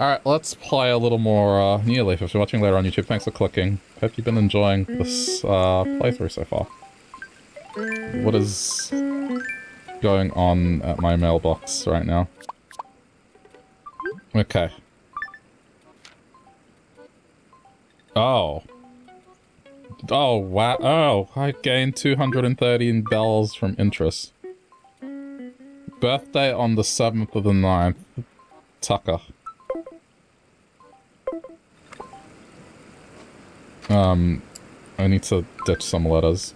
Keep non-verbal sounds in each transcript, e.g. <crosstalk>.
Alright, let's play a little more uh, Leaf. If you're watching later on YouTube, thanks for clicking. Hope you've been enjoying this uh, playthrough so far. What is going on at my mailbox right now? Okay. Oh. Oh, wow. Oh, I gained 213 bells from interest. Birthday on the 7th of the 9th. Tucker. Um, I need to ditch some letters.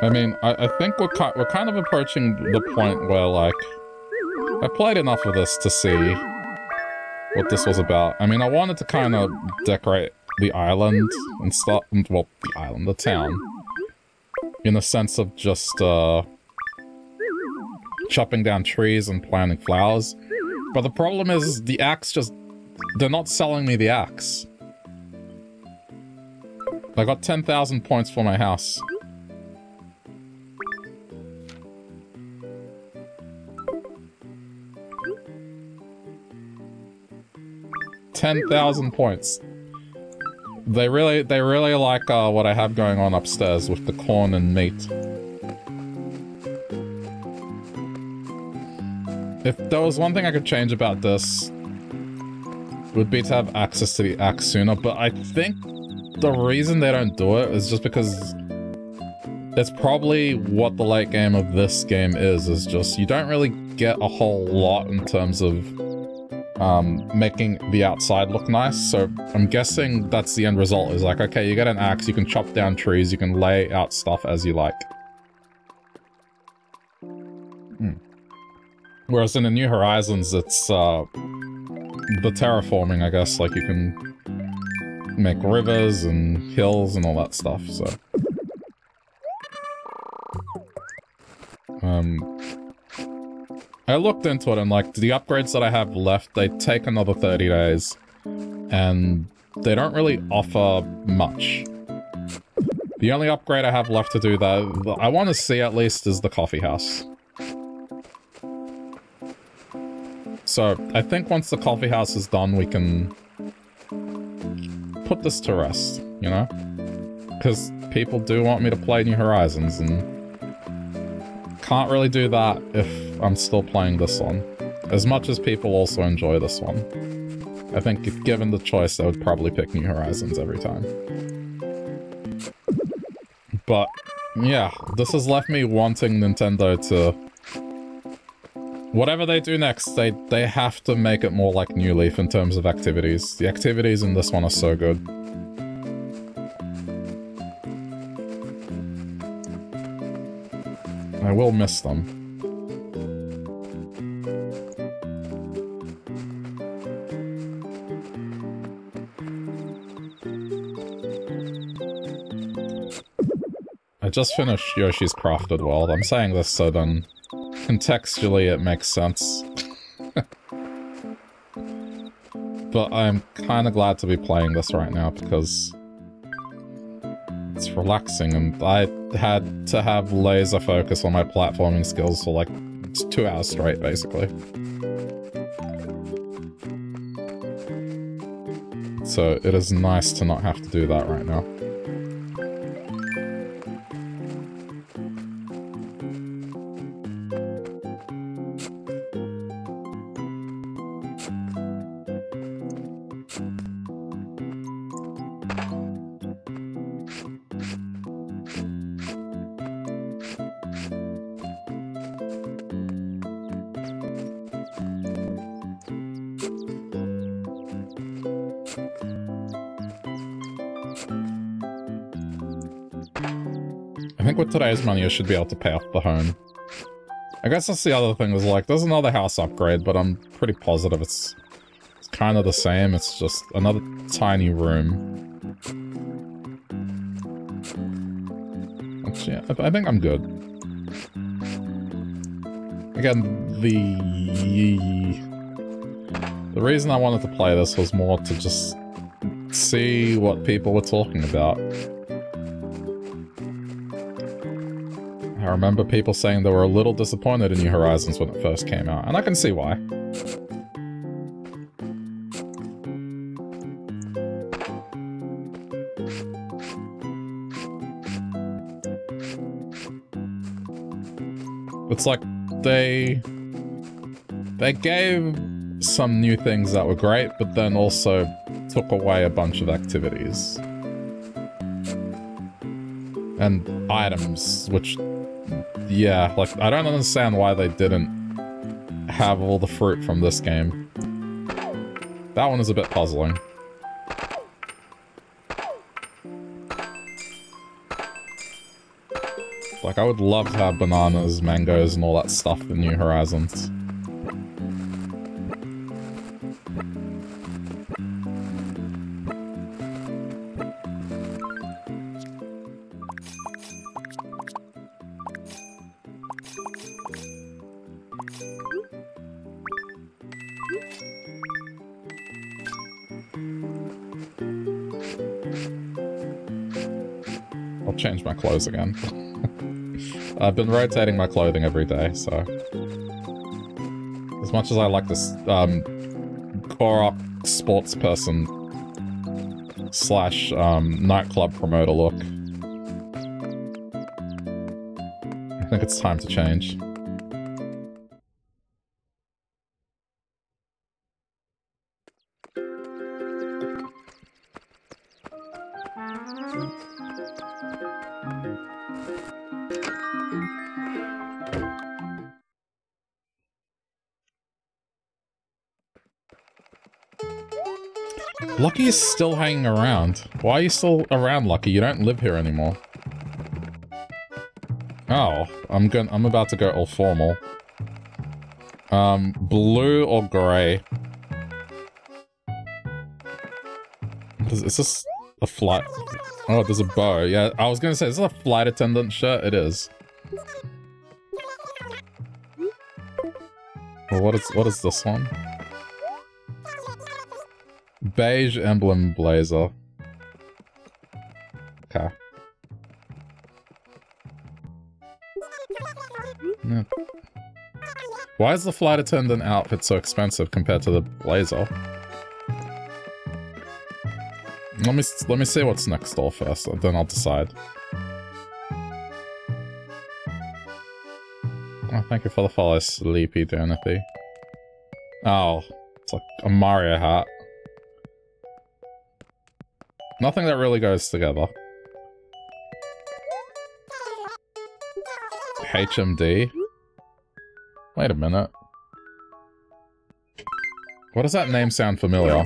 I mean, I, I think we're, ki we're kind of approaching the point where, like, I played enough of this to see what this was about. I mean, I wanted to kind of decorate the island and stuff. Well, the island, the town. In the sense of just, uh, chopping down trees and planting flowers. But the problem is, the axe just... They're not selling me the axe. I got 10,000 points for my house. Ten thousand points. They really, they really like uh, what I have going on upstairs with the corn and meat. If there was one thing I could change about this, would be to have access to the axe sooner, but I think the reason they don't do it is just because it's probably what the late game of this game is, is just you don't really get a whole lot in terms of um, making the outside look nice. So I'm guessing that's the end result is like, okay, you get an axe, you can chop down trees, you can lay out stuff as you like. Hmm. Whereas in the New Horizons, it's uh, the terraforming, I guess, like you can make rivers and hills and all that stuff, so. Um, I looked into it and like the upgrades that I have left, they take another 30 days and they don't really offer much. The only upgrade I have left to do that I want to see at least is the coffee house. So I think once the coffee house is done, we can put this to rest, you know? Because people do want me to play New Horizons and can't really do that if I'm still playing this one. As much as people also enjoy this one. I think if given the choice, I would probably pick New Horizons every time. But, yeah, this has left me wanting Nintendo to... Whatever they do next, they, they have to make it more like New Leaf in terms of activities. The activities in this one are so good. I will miss them. I just finished Yoshi's Crafted World. I'm saying this so then contextually it makes sense. but I'm kind of glad to be playing this right now because it's relaxing and I had to have laser focus on my platforming skills for like two hours straight basically. So it is nice to not have to do that right now. Think with today's money I should be able to pay off the home. I guess that's the other thing is like, there's another house upgrade, but I'm pretty positive it's, it's kind of the same. It's just another tiny room. Yeah, I think I'm good. Again, the... The reason I wanted to play this was more to just see what people were talking about. Remember people saying they were a little disappointed in New Horizons when it first came out, and I can see why. It's like they they gave some new things that were great, but then also took away a bunch of activities. And items, which, yeah, like, I don't understand why they didn't have all the fruit from this game. That one is a bit puzzling. Like, I would love to have bananas, mangoes, and all that stuff in New Horizons. Clothes again. <laughs> I've been rotating my clothing every day, so... As much as I like this, um, Korok sports person slash um, nightclub promoter look, I think it's time to change. Lucky's still hanging around. Why are you still around, Lucky? You don't live here anymore. Oh, I'm going I'm about to go all formal. Um, blue or grey? Is, is this a flight? Oh, there's a bow. Yeah, I was gonna say, is this a flight attendant shirt? It is. Well, what is what is this one? Beige emblem blazer. Okay. Yeah. Why is the flight attendant outfit so expensive compared to the blazer? Let me let me see what's next door first, then I'll decide. Oh, thank you for the follow, Sleepy Donathy. Oh, it's like a Mario hat. Nothing that really goes together. HMD? Wait a minute. What does that name sound familiar?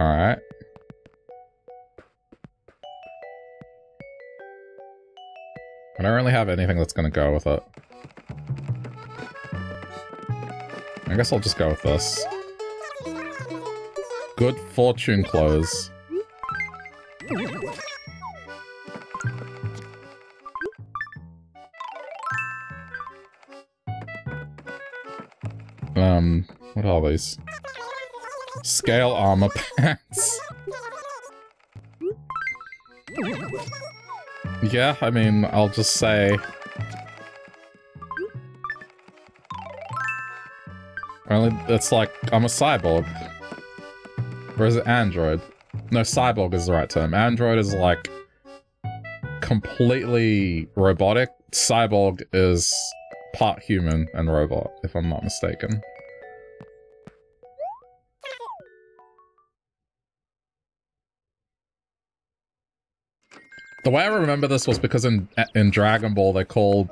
Alright. I don't really have anything that's gonna go with it. I guess I'll just go with this. Good fortune clothes. Um, what are these? Scale armor <laughs> pants. yeah, I mean, I'll just say... Only, it's like, I'm a cyborg. Or is it android? No, cyborg is the right term. Android is like completely robotic. Cyborg is part human and robot, if I'm not mistaken. The way I remember this was because in in Dragon Ball they called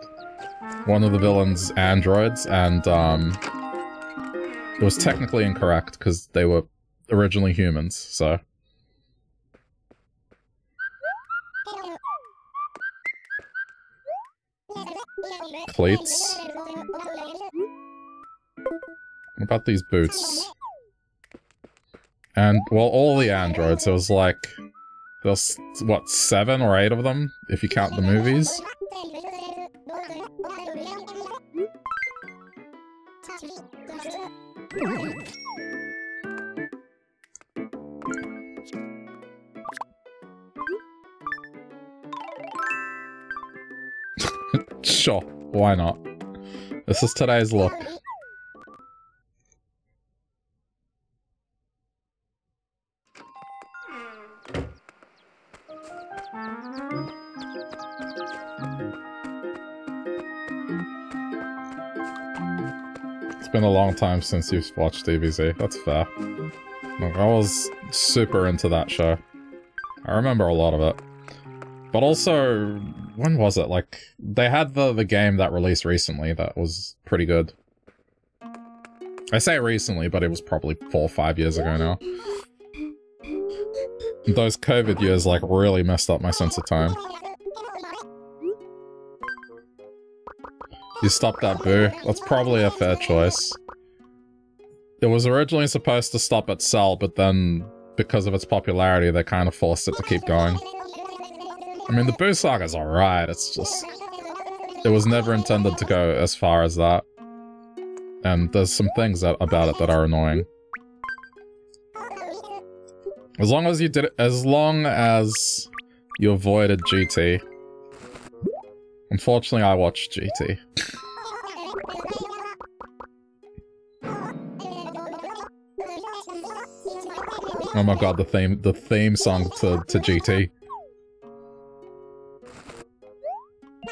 one of the villains androids, and um, it was technically incorrect because they were originally humans, so... Cleats. What about these boots? And, well, all the androids, it was like... There's, what, seven or eight of them, if you count the movies? This is today's look. It's been a long time since you've watched DBZ. That's fair. Look, I was super into that show. I remember a lot of it. But also, when was it? Like, they had the, the game that released recently that was pretty good. I say recently, but it was probably four or five years ago now. Those COVID years, like, really messed up my sense of time. You stopped that boo. That's probably a fair choice. It was originally supposed to stop at Cell, but then, because of its popularity, they kind of forced it to keep going. I mean, the Boo Saga's alright, it's just... It was never intended to go as far as that. And there's some things that, about it that are annoying. As long as you did it, as long as you avoided GT, Unfortunately, I watched GT. oh my god, the theme the theme song to, to GT.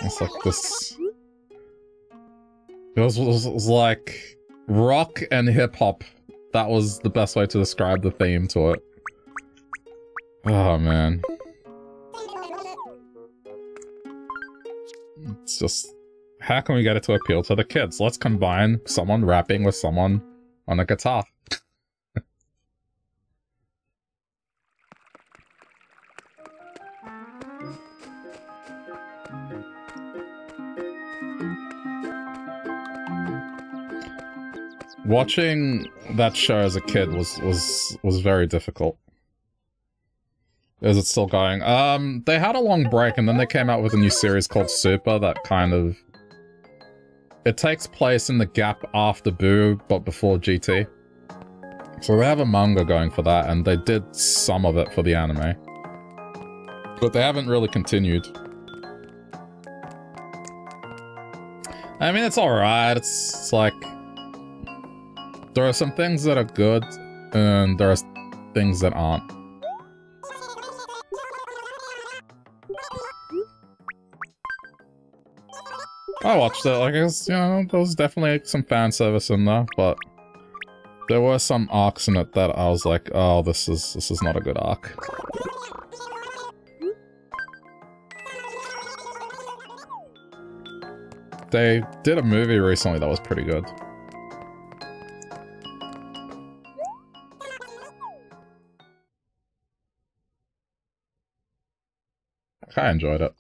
It's like this... It was, was, was like rock and hip-hop. That was the best way to describe the theme to it. Oh man. It's just, how can we get it to appeal to the kids? Let's combine someone rapping with someone on a guitar. Watching that show as a kid was was was very difficult. Is it still going? Um, they had a long break and then they came out with a new series called Super that kind of... It takes place in the gap after Boo, but before GT. So they have a manga going for that, and they did some of it for the anime. But they haven't really continued. I mean, it's alright. It's, it's like... There are some things that are good, and there are things that aren't. I watched it, like, was, you know, there was definitely some fan service in there, but there were some arcs in it that I was like, oh, this is, this is not a good arc. They did a movie recently that was pretty good. I enjoyed it.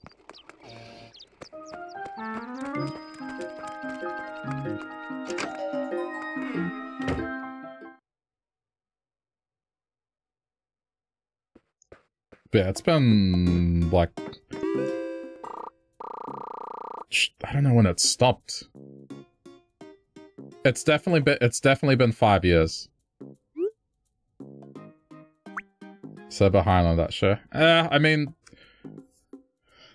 yeah, it's been like I don't know when it stopped. It's definitely been it's definitely been five years. So behind on that show. Eh, I mean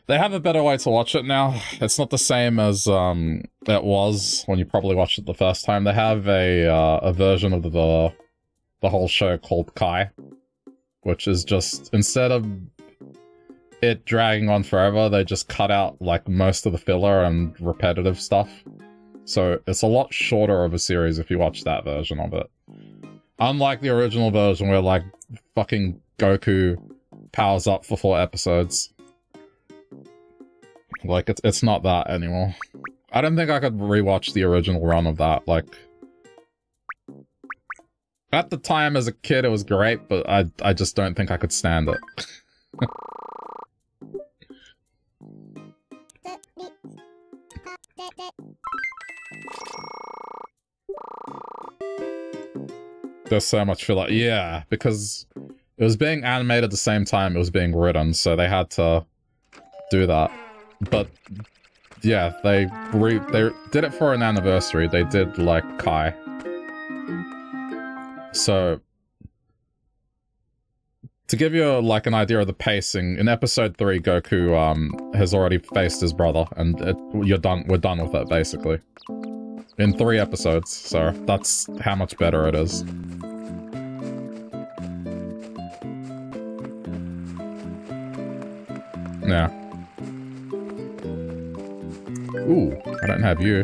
they have a better way to watch it now. It's not the same as um it was when you probably watched it the first time. They have a uh, a version of the the whole show called Kai which is just instead of it dragging on forever, they just cut out like most of the filler and repetitive stuff. So it's a lot shorter of a series if you watch that version of it. Unlike the original version where like fucking Goku powers up for four episodes. Like it's it's not that anymore. I don't think I could rewatch the original run of that, like at the time as a kid, it was great, but I, I just don't think I could stand it. There's so much filler. Yeah, because it was being animated at the same time it was being written, so they had to do that. But yeah, they they did it for an anniversary. They did like Kai. So to give you like an idea of the pacing, in episode three, Goku um has already faced his brother, and it, you're done. We're done with it basically. In three episodes, so that's how much better it is. Yeah. Ooh, I don't have you.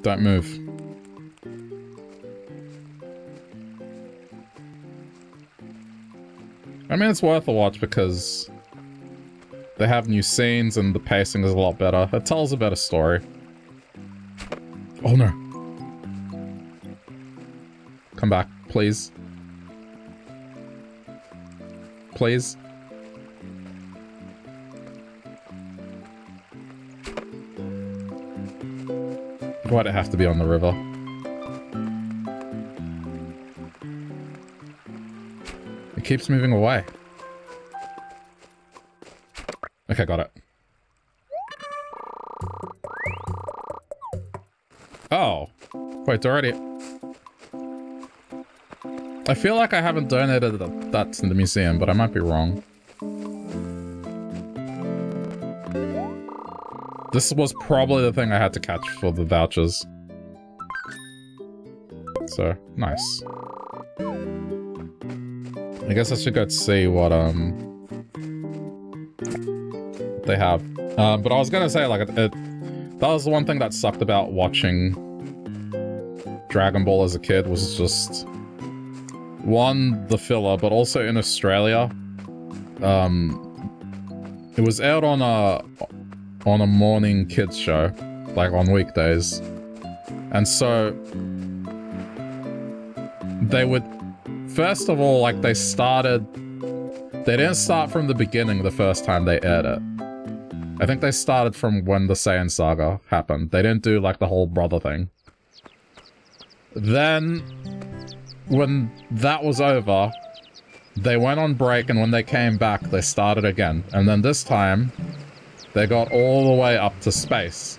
Don't move. I mean, it's worth a watch because they have new scenes and the pacing is a lot better. It tells a better story. Oh no. Come back, please. Please. Why'd it have to be on the river? It keeps moving away. Okay, got it. Oh. Wait, it's already... I feel like I haven't donated that to the museum, but I might be wrong. This was probably the thing I had to catch for the vouchers. So, nice. I guess I should go see what, um... they have. Um, but I was gonna say, like, it, it, that was the one thing that sucked about watching Dragon Ball as a kid, was just... One, the filler, but also in Australia, um... It was out on a on a morning kids show, like on weekdays. And so they would first of all like they started they didn't start from the beginning the first time they aired it. I think they started from when the Saiyan saga happened. They didn't do like the whole brother thing. Then when that was over, they went on break and when they came back they started again. And then this time they got all the way up to space.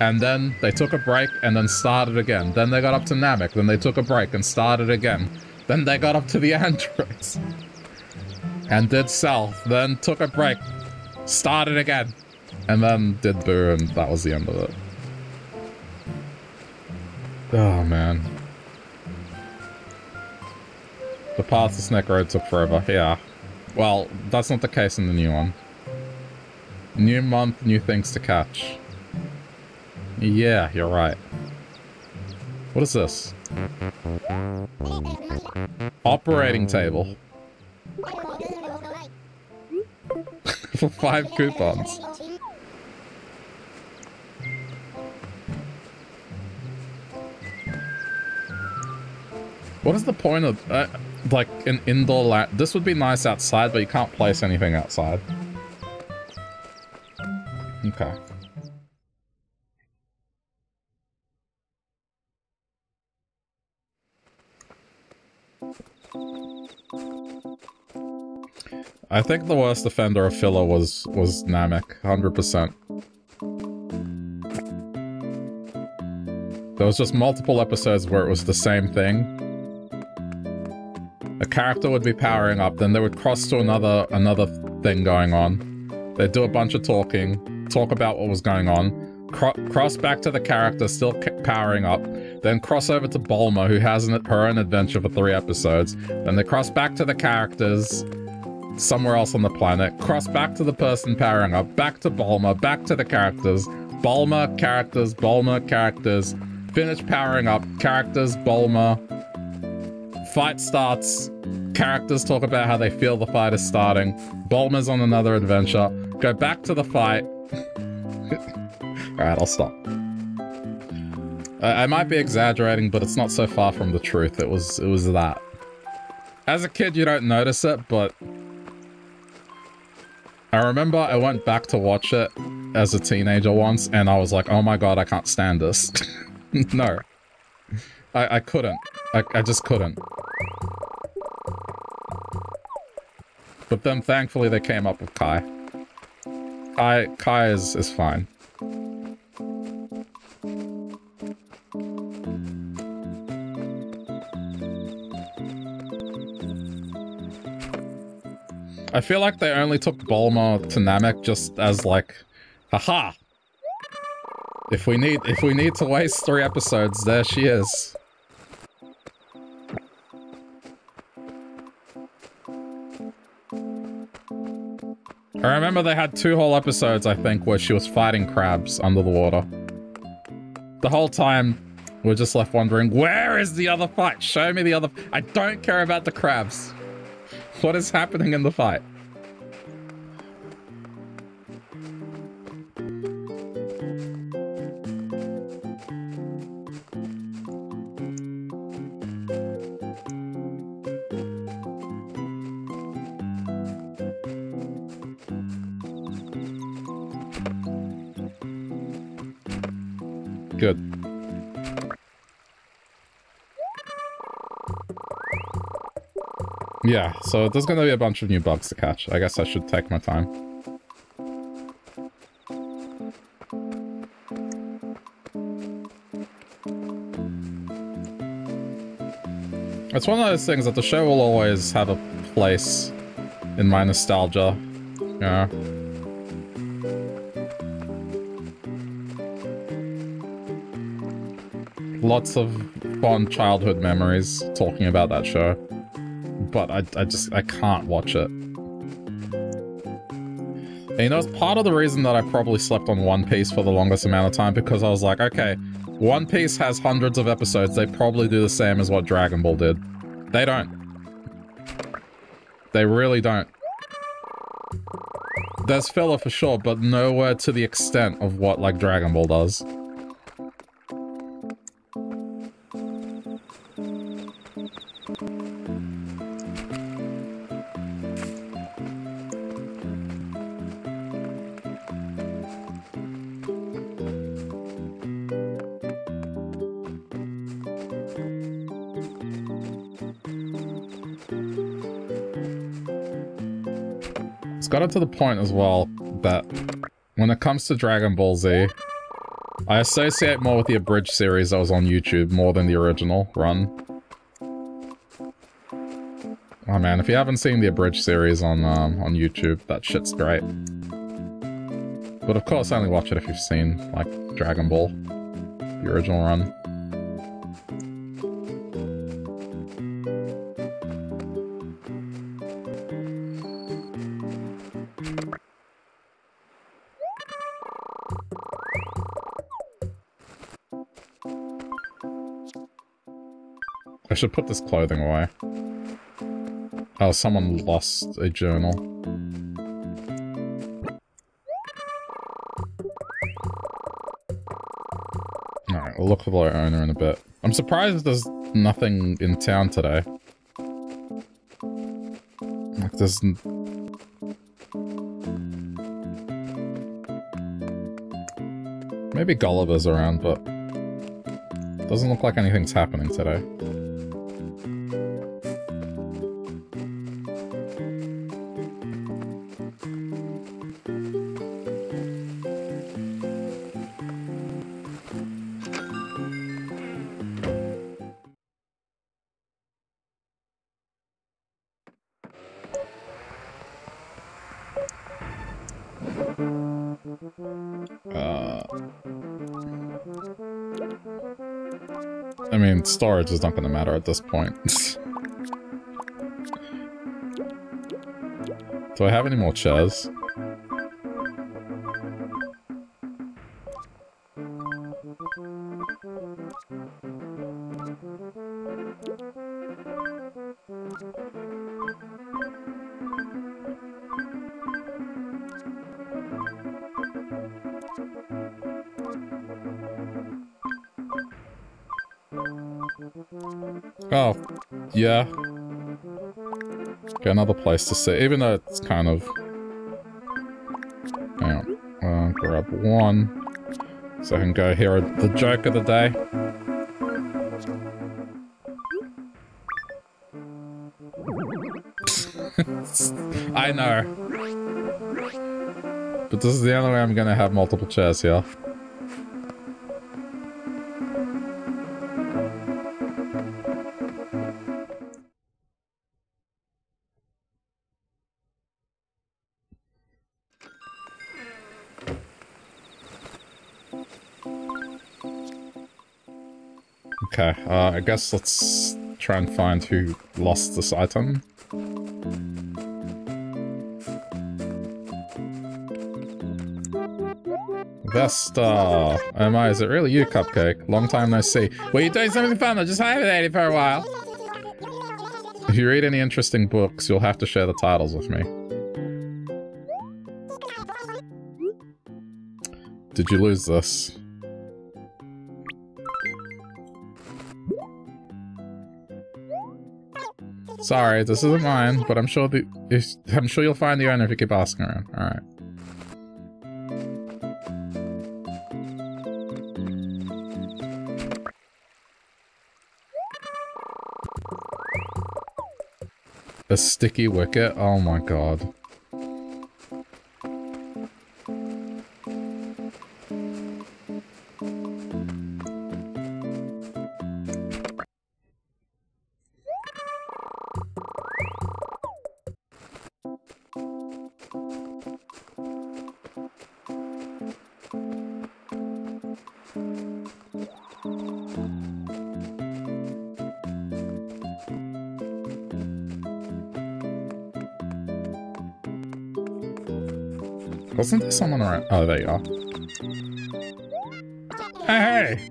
And then they took a break and then started again. Then they got up to Namek. Then they took a break and started again. Then they got up to the <laughs> androids. And did South. Then took a break. Started again. And then did Buu and that was the end of it. Oh man. The path to Snake Road took forever, yeah. Well, that's not the case in the new one. New month, new things to catch. Yeah, you're right. What is this? Operating table. For <laughs> five coupons. What is the point of, uh, like, an indoor lamp? This would be nice outside, but you can't place anything outside. Okay. I think the worst offender of filler was was Namek, 100%. There was just multiple episodes where it was the same thing. A character would be powering up, then they would cross to another another thing going on. They'd do a bunch of talking, talk about what was going on, cro cross back to the character still powering up, then cross over to Bulma, who has an, her own adventure for three episodes. Then they cross back to the characters somewhere else on the planet, cross back to the person powering up, back to Bulma, back to the characters, Bulma, characters, Bulma, characters, finish powering up, characters, Bulma, fight starts, characters talk about how they feel the fight is starting, Bulma's on another adventure, go back to the fight, <laughs> Alright, I'll stop. I, I might be exaggerating, but it's not so far from the truth. It was it was that. As a kid, you don't notice it, but... I remember I went back to watch it as a teenager once, and I was like, oh my god, I can't stand this. <laughs> no. I, I couldn't. I, I just couldn't. But then thankfully they came up with Kai. Kai, Kai is, is fine. I feel like they only took Bulma to Namek just as like, haha. If we need if we need to waste three episodes, there she is. I remember they had two whole episodes, I think, where she was fighting crabs under the water. The whole time, we're just left wondering, where is the other fight? Show me the other... I don't care about the crabs. What is happening in the fight? Yeah, so there's gonna be a bunch of new bugs to catch. I guess I should take my time. It's one of those things that the show will always have a place in my nostalgia. Yeah. lots of fond childhood memories talking about that show. But I, I just, I can't watch it. And you know, it's part of the reason that I probably slept on One Piece for the longest amount of time because I was like, okay, One Piece has hundreds of episodes. They probably do the same as what Dragon Ball did. They don't. They really don't. There's filler for sure, but nowhere to the extent of what, like, Dragon Ball does. To the point as well that when it comes to Dragon Ball Z, I associate more with the abridged series that was on YouTube more than the original run. Oh man, if you haven't seen the abridged series on um, on YouTube, that shit's great. But of course, only watch it if you've seen, like, Dragon Ball, the original run. Should put this clothing away. Oh, someone lost a journal. Alright, we'll look for the owner in a bit. I'm surprised there's nothing in town today. Like, there's... Maybe Gulliver's around, but... Doesn't look like anything's happening today. Storage is not going to matter at this point. <laughs> Do I have any more chairs? Yeah. Get another place to sit, even though it's kind of... Hang on. Uh, grab one. So I can go hear the joke of the day. <laughs> I know. But this is the only way I'm gonna have multiple chairs here. I guess let's try and find who lost this item. Vesta. Oh Am I? Is it really you, Cupcake? Long time no see. Were you doing something fun or just hibernating for a while? If you read any interesting books, you'll have to share the titles with me. Did you lose this? Sorry, this isn't mine, but I'm sure the I'm sure you'll find the owner if you keep asking around. All right. A sticky wicket? Oh my god. Oh, there you are. Hey!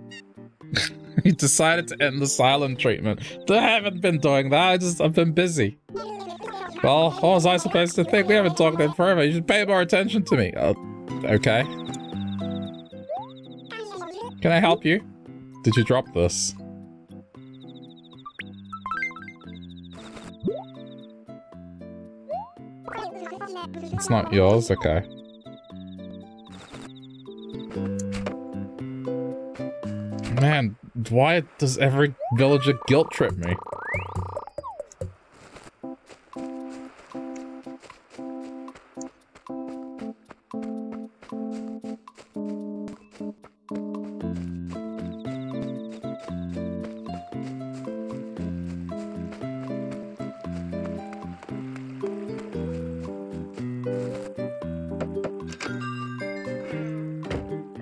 you <laughs> decided to end the silent treatment. I haven't been doing that. I just, I've been busy. Well, what was I supposed to think? We haven't talked in forever. You should pay more attention to me. Uh, okay. Can I help you? Did you drop this? It's not yours? Okay. Man, why does every villager guilt trip me?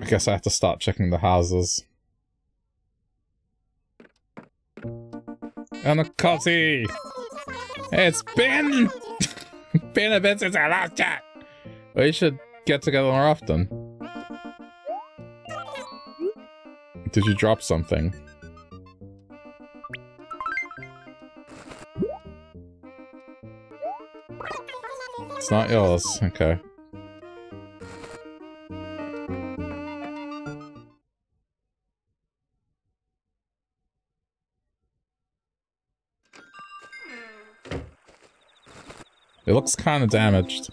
I guess I have to start checking the houses. Anicotti! It's been... <laughs> been a bit since our last chat! We should get together more often. Did you drop something? It's not yours, okay. It looks kind of damaged.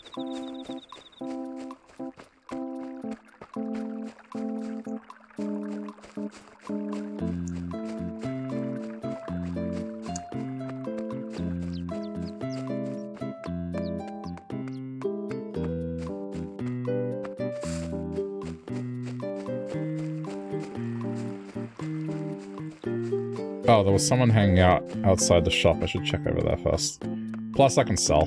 Oh, there was someone hanging out outside the shop. I should check over there first. Plus, I can sell.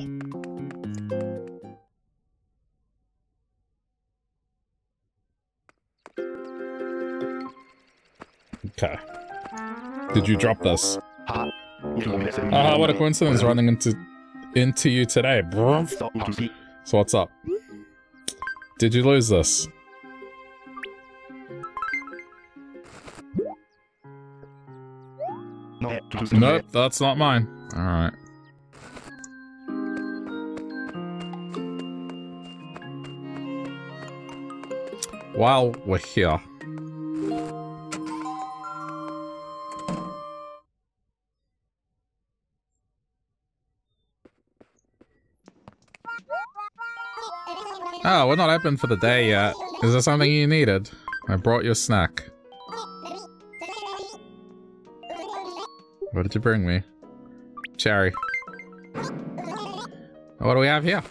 Okay. Did you drop this? Ah, what a coincidence running into into you today, bro. So what's up? Did you lose this? Nope, that's not mine. Alright. While we're here... Oh, we're not open for the day yet. Is there something you needed? I brought you a snack. What did you bring me? Cherry. What do we have here?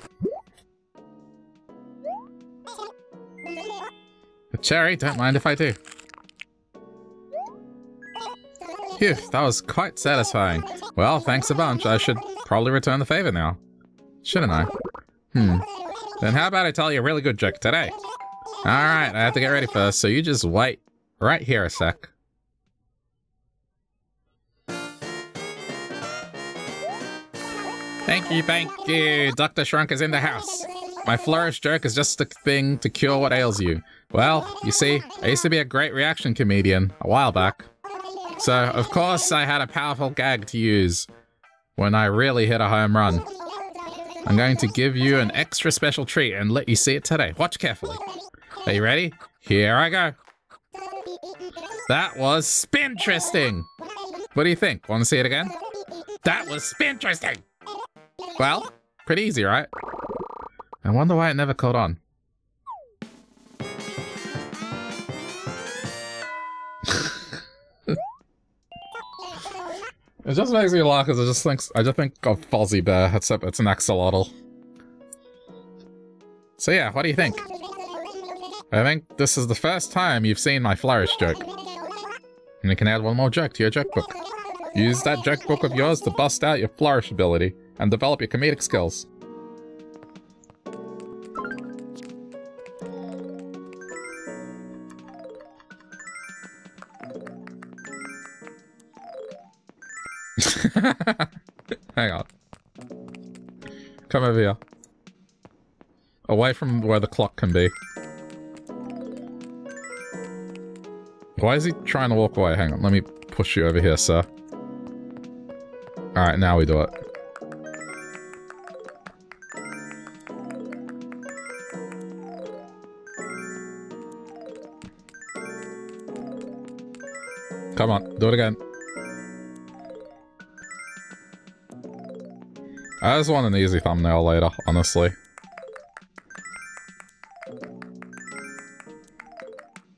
A cherry? Don't mind if I do. Phew, that was quite satisfying. Well, thanks a bunch. I should probably return the favor now. Shouldn't I? Hmm. Then how about I tell you a really good joke today? All right, I have to get ready for this, so you just wait right here a sec. Thank you, thank you. Dr. Shrunk is in the house. My flourish joke is just the thing to cure what ails you. Well, you see, I used to be a great reaction comedian a while back. So, of course, I had a powerful gag to use when I really hit a home run. I'm going to give you an extra special treat and let you see it today. Watch carefully. Are you ready? Here I go. That was spin-tristing. What do you think? Want to see it again? That was spin-tristing. Well, pretty easy, right? I wonder why it never caught on. It just makes me laugh because I just think I just think of Fozzie Bear, except it's an axolotl. So yeah, what do you think? I think this is the first time you've seen my flourish joke. And you can add one more joke to your joke book. Use that joke book of yours to bust out your flourish ability and develop your comedic skills. <laughs> Hang on. Come over here. Away from where the clock can be. Why is he trying to walk away? Hang on, let me push you over here, sir. Alright, now we do it. Come on, do it again. I just want an easy thumbnail later, honestly.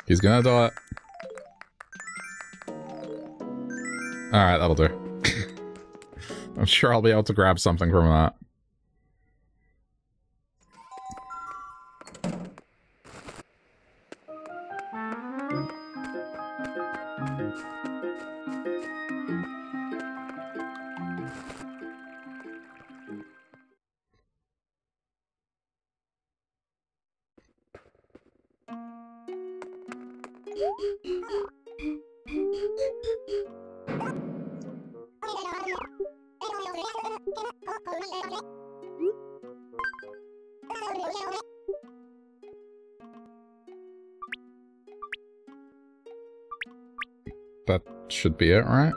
He's gonna do it. Alright, that'll do. <laughs> I'm sure I'll be able to grab something from that. Should be it, right?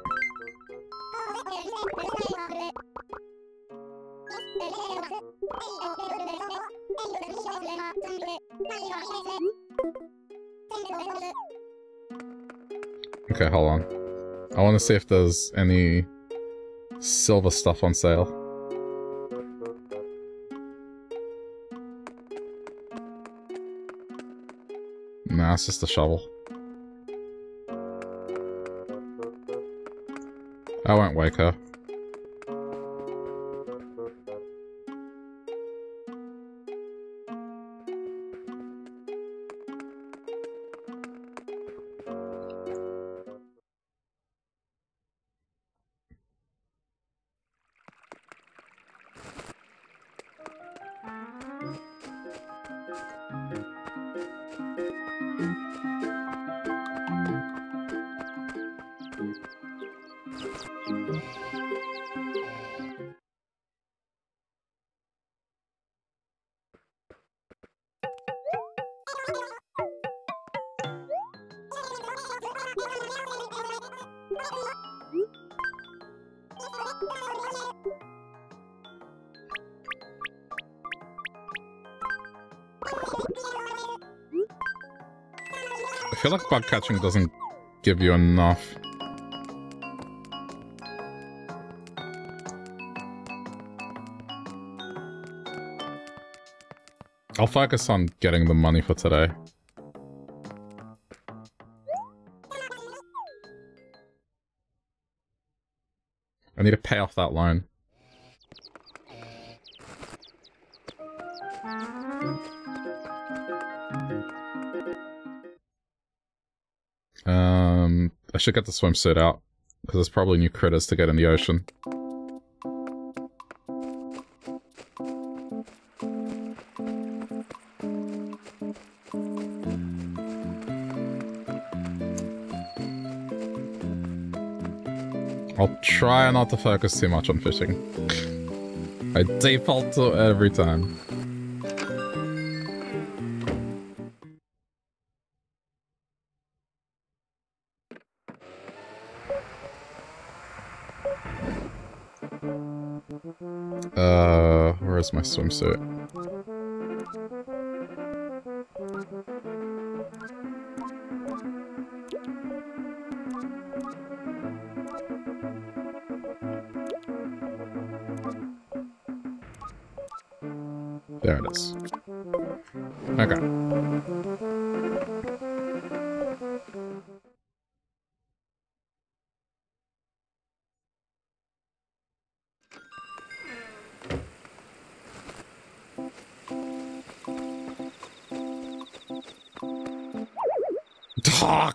Okay, hold on. I want to see if there's any silver stuff on sale. Nah, it's just a shovel. I won't wake her. Bug catching doesn't give you enough. I'll focus on getting the money for today. I need to pay off that loan. Should get the swimsuit out, because there's probably new critters to get in the ocean. I'll try not to focus too much on fishing. I default to every time. Swimsuit?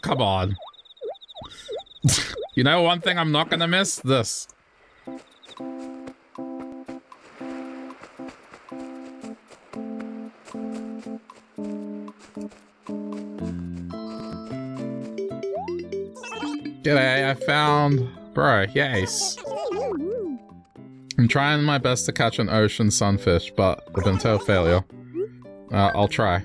Come on. you know one thing I'm not gonna miss? This. G'day, I found... Bro, yes. I'm trying my best to catch an ocean sunfish, but I've been total failure. Uh, I'll try.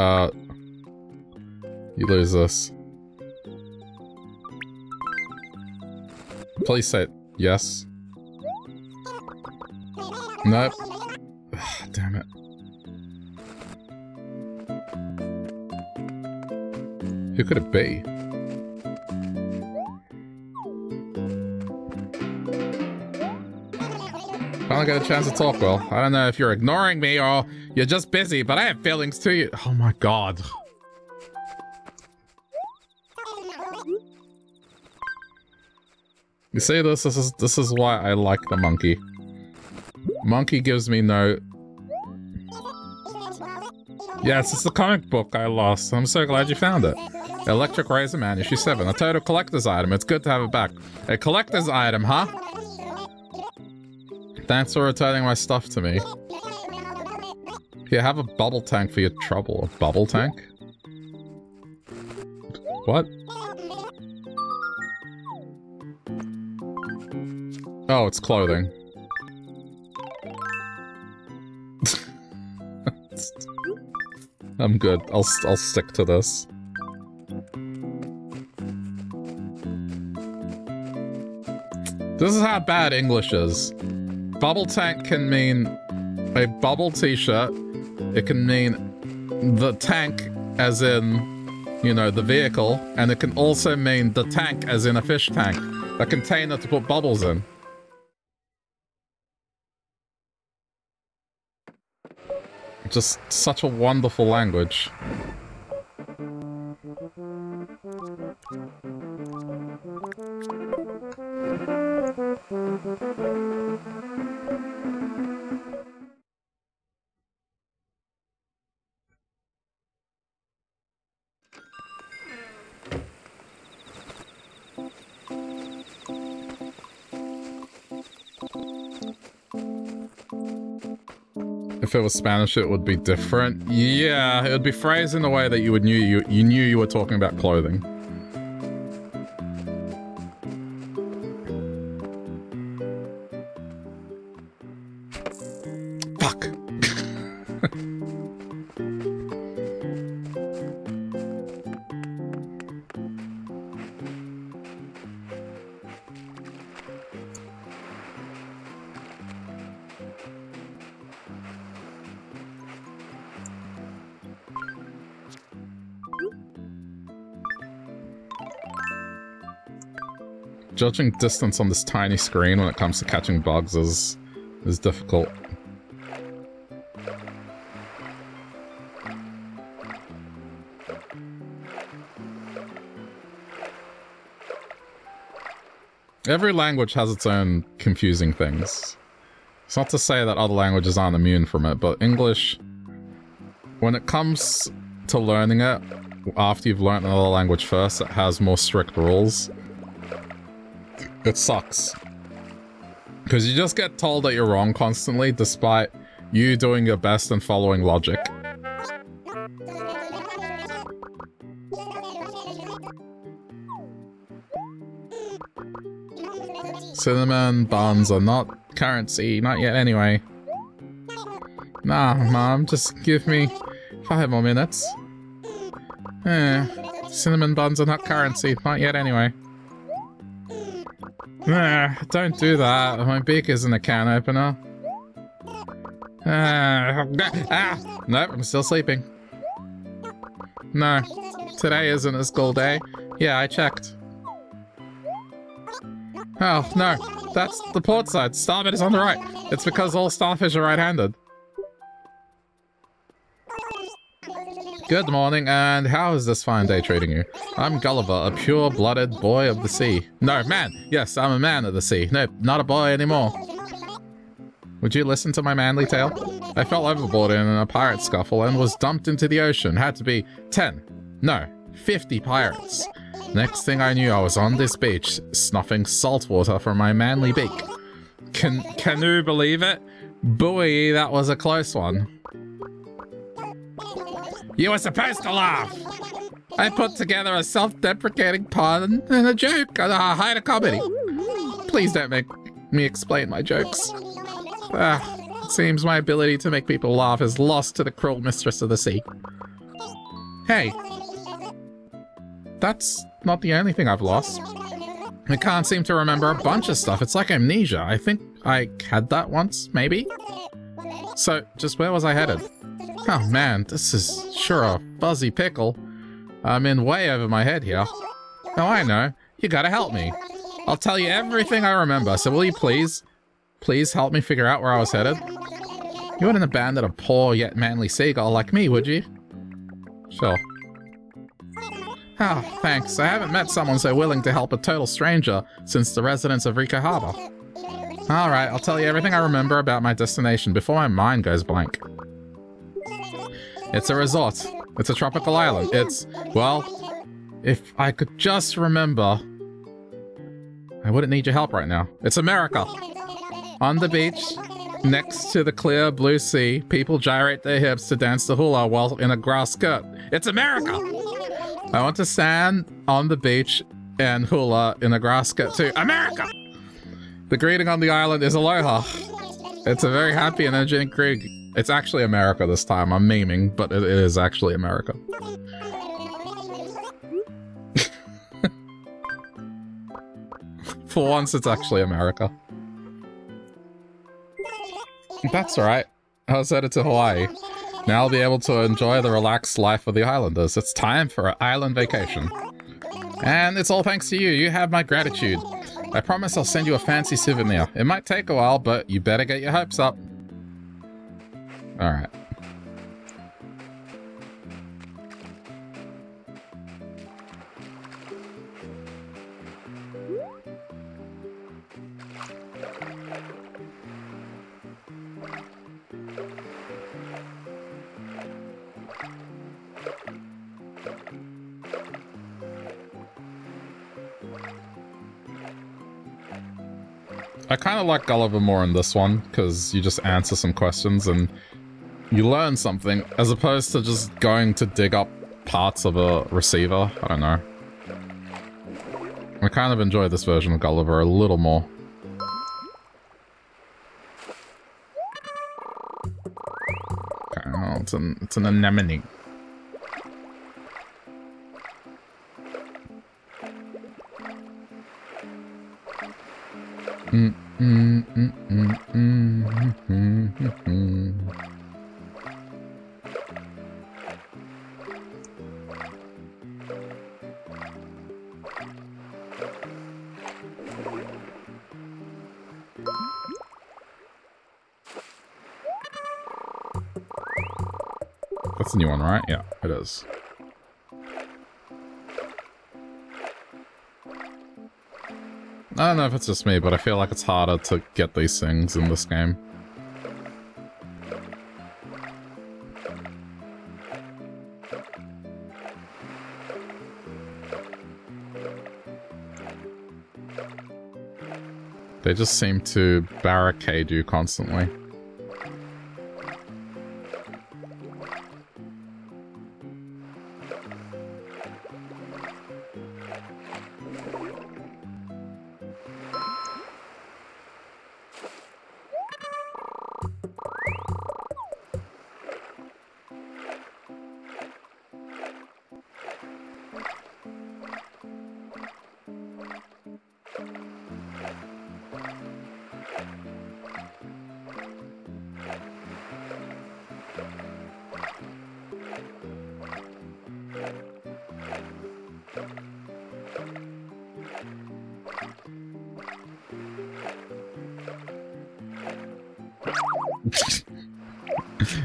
Uh... You lose this. Please it. yes. Nope. <sighs> Damn it. Who could it be? Finally got a chance to talk, Well, I don't know if you're ignoring me or you're just busy, but I have feelings too. Oh my god. You see this? This is this is why I like the monkey. Monkey gives me no Yes, it's the comic book I lost. I'm so glad you found it. Electric Razor Man, issue 7. A total collector's item. It's good to have it back. A collector's item, huh? Thanks for returning my stuff to me. Here, have a bubble tank for your trouble. A bubble tank? What? Oh, it's clothing. <laughs> I'm good. I'll, I'll stick to this. This is how bad English is. Bubble tank can mean a bubble t-shirt. It can mean the tank as in, you know, the vehicle. And it can also mean the tank as in a fish tank. A container to put bubbles in. Just such a wonderful language. If it was Spanish, it would be different. Yeah, it would be phrased in a way that you would knew you you knew you were talking about clothing. Judging distance on this tiny screen when it comes to catching bugs is is difficult. Every language has its own confusing things. It's not to say that other languages aren't immune from it, but English, when it comes to learning it, after you've learned another language first, it has more strict rules. It sucks. Because you just get told that you're wrong constantly, despite you doing your best and following logic. Cinnamon buns are not currency, not yet anyway. Nah, mom, just give me five more minutes. Eh, cinnamon buns are not currency, not yet anyway. Nah, don't do that. My beak isn't a can opener. Ah, ah, nope, I'm still sleeping. No, today isn't a school day. Yeah, I checked. Oh, no, that's the port side. Starboard is on the right. It's because all starfish are right-handed. Good morning, and how is this fine day treating you? I'm Gulliver, a pure-blooded boy of the sea. No, man! Yes, I'm a man of the sea. No, not a boy anymore. Would you listen to my manly tale? I fell overboard in a pirate scuffle and was dumped into the ocean. Had to be 10, no, 50 pirates. Next thing I knew, I was on this beach, snuffing salt water from my manly beak. Can, can you believe it? Boy, that was a close one. You were supposed to laugh! I put together a self-deprecating pun and a joke and a height of comedy. Please don't make me explain my jokes. Ah, it seems my ability to make people laugh is lost to the cruel mistress of the sea. Hey, that's not the only thing I've lost. I can't seem to remember a bunch of stuff. It's like amnesia. I think I had that once, maybe? So, just where was I headed? Oh man, this is sure a fuzzy pickle. I'm in way over my head here. Oh, I know. You gotta help me. I'll tell you everything I remember, so will you please, please help me figure out where I was headed? You wouldn't abandon a poor yet manly seagull like me, would you? Sure. Oh, thanks. I haven't met someone so willing to help a total stranger since the residents of Ricco Harbor. Alright, I'll tell you everything I remember about my destination before my mind goes blank. It's a resort. It's a tropical island. It's, well, if I could just remember... I wouldn't need your help right now. It's America. On the beach, next to the clear blue sea, people gyrate their hips to dance the hula while in a grass skirt. It's America! I want to stand on the beach and hula in a grass skirt too. America! The greeting on the island is aloha. It's a very happy and energetic greeting. It's actually America this time. I'm memeing, but it is actually America. <laughs> For once, it's actually America. That's right. I was headed to Hawaii. Now I'll be able to enjoy the relaxed life of the islanders. It's time for an island vacation. And it's all thanks to you. You have my gratitude. I promise I'll send you a fancy souvenir. It might take a while, but you better get your hopes up. Alright. I kind of like Gulliver more in this one, because you just answer some questions and you learn something, as opposed to just going to dig up parts of a receiver. I don't know. I kind of enjoy this version of Gulliver a little more. Okay, oh, it's an, it's an anemone. That's the new one, right? Yeah, it is. I don't know if it's just me, but I feel like it's harder to get these things in this game. They just seem to barricade you constantly.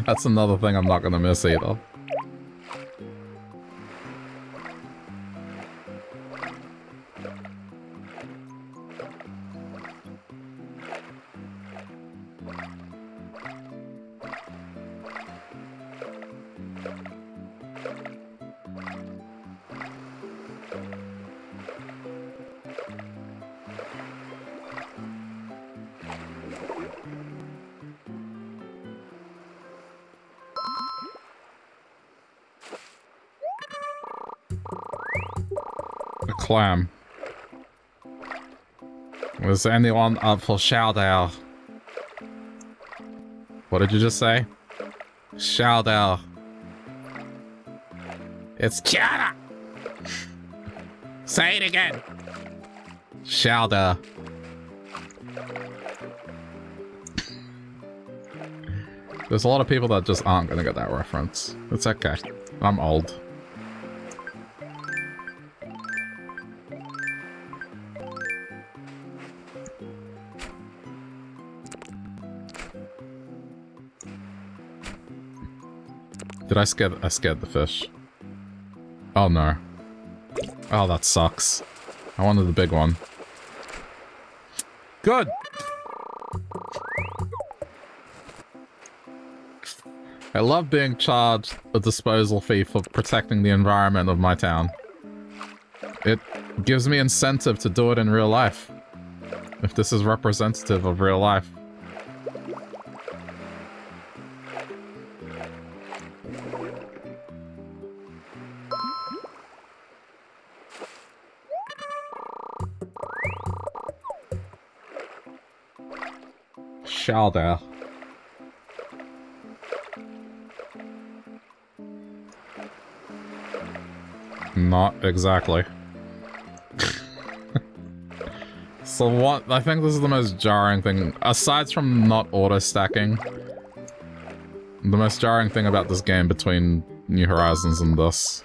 That's another thing I'm not gonna miss either. Was anyone up for Shaldale? What did you just say? Shaldale. It's Kiara! say it again! Shalda. There's a lot of people that just aren't gonna get that reference. It's okay. I'm old. Did I scare- I scared the fish? Oh no. Oh, that sucks. I wanted the big one. Good! I love being charged a disposal fee for protecting the environment of my town. It gives me incentive to do it in real life. If this is representative of real life. Shalda. Not exactly. <laughs> so what, I think this is the most jarring thing, aside from not auto-stacking, the most jarring thing about this game between New Horizons and this.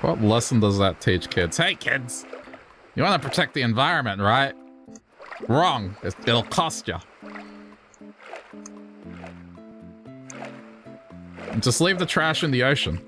What lesson does that teach kids? Hey kids! You want to protect the environment, right? Wrong. It'll cost you. Just leave the trash in the ocean.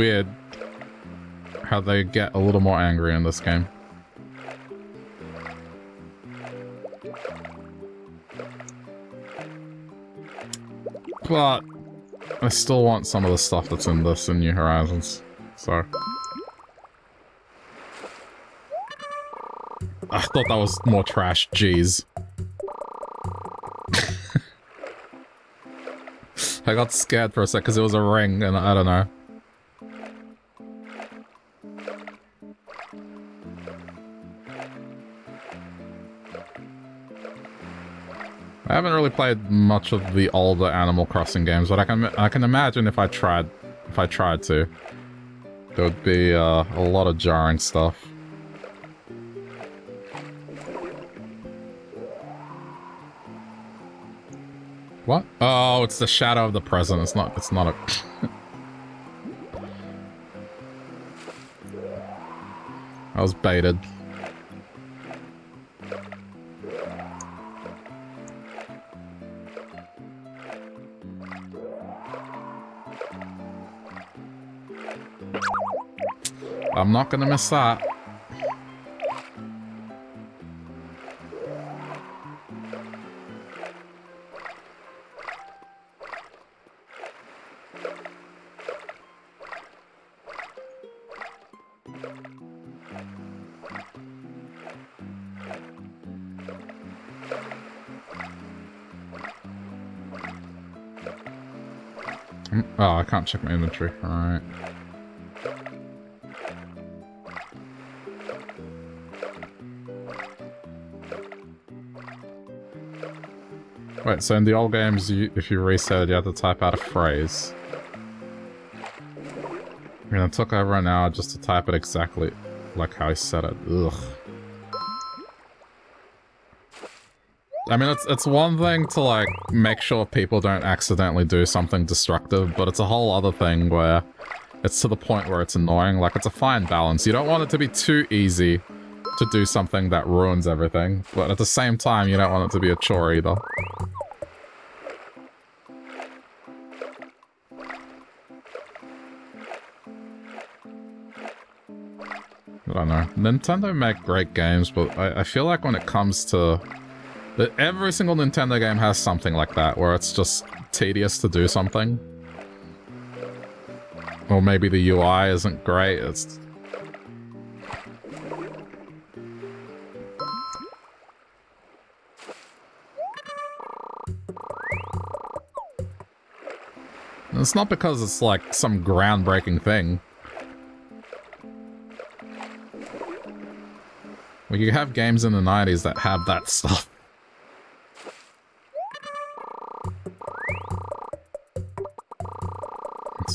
Weird how they get a little more angry in this game. But I still want some of the stuff that's in this in New Horizons, so... I thought that was more trash, jeez. <laughs> I got scared for a sec because it was a ring and I don't know. I haven't really played much of the older Animal Crossing games, but I can I can imagine if I tried if I tried to, there would be uh, a lot of jarring stuff. What? Oh, it's the shadow of the present. It's not. It's not a. <laughs> I was baited. I'm not gonna miss that. Can't check my inventory. Alright. Wait, so in the old games, you, if you reset you had to type out a phrase. And it took over an hour just to type it exactly like how I said it. Ugh. I mean, it's it's one thing to, like, make sure people don't accidentally do something destructive, but it's a whole other thing where it's to the point where it's annoying. Like, it's a fine balance. You don't want it to be too easy to do something that ruins everything, but at the same time, you don't want it to be a chore either. I don't know. Nintendo make great games, but I, I feel like when it comes to... Every single Nintendo game has something like that, where it's just tedious to do something. Or maybe the UI isn't great, it's... It's not because it's like some groundbreaking thing. Well, you have games in the 90s that have that <laughs> stuff.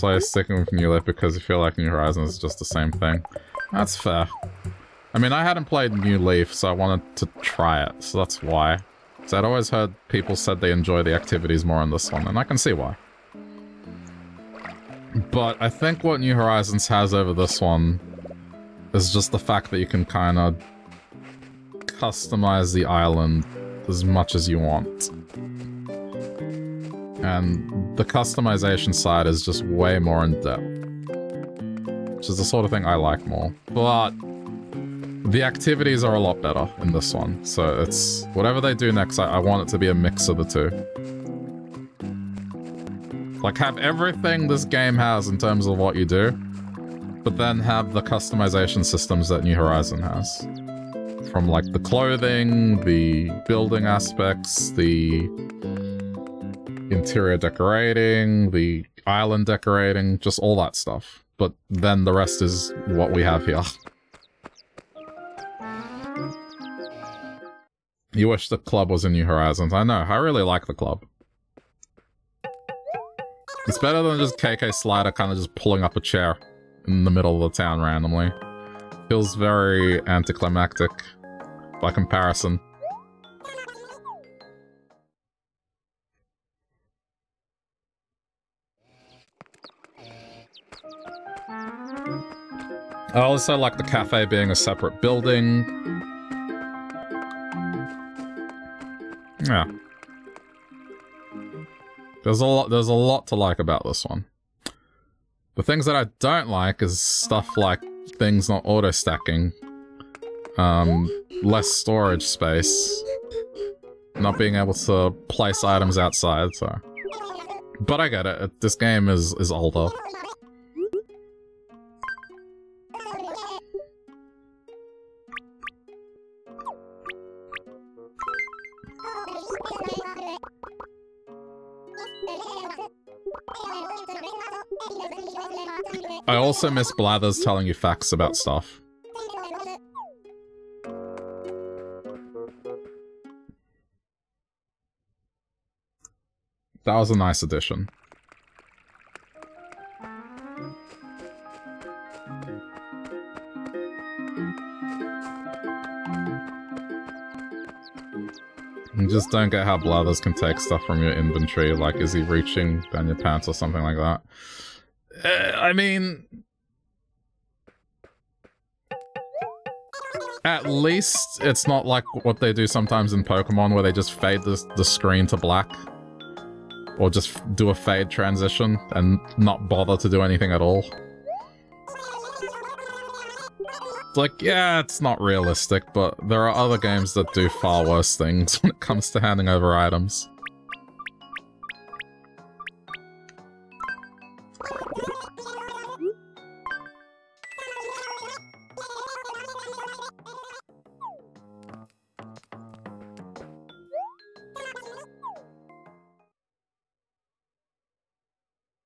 So I'm sticking with New Leaf because I feel like New Horizons is just the same thing. That's fair. I mean, I hadn't played New Leaf, so I wanted to try it, so that's why. So I'd always heard people said they enjoy the activities more on this one, and I can see why. But I think what New Horizons has over this one is just the fact that you can kind of customize the island as much as you want. And the customization side is just way more in depth. Which is the sort of thing I like more. But the activities are a lot better in this one. So it's whatever they do next, I, I want it to be a mix of the two. Like have everything this game has in terms of what you do, but then have the customization systems that New Horizon has from like the clothing, the building aspects, the interior decorating, the island decorating, just all that stuff. But then the rest is what we have here. <laughs> You wish the club was in New Horizons. I know, I really like the club. It's better than just KK Slider kind of just pulling up a chair in the middle of the town randomly. Feels very anticlimactic by comparison. I also like the cafe being a separate building. Yeah. There's a lot there's a lot to like about this one. The things that I don't like is stuff like things not auto-stacking. Um, less storage space. Not being able to place items outside, so... But I get it, this game is, is older. Also miss Blathers telling you facts about stuff. That was a nice addition. Just don't get how Blathers can take stuff from your inventory. Like, is he reaching down your pants or something like that? Uh, I mean... At least it's not like what they do sometimes in Pokemon where they just fade the, the screen to black. Or just do a fade transition and not bother to do anything at all. It's like, yeah, it's not realistic, but there are other games that do far worse things <laughs> when it comes to handing over items.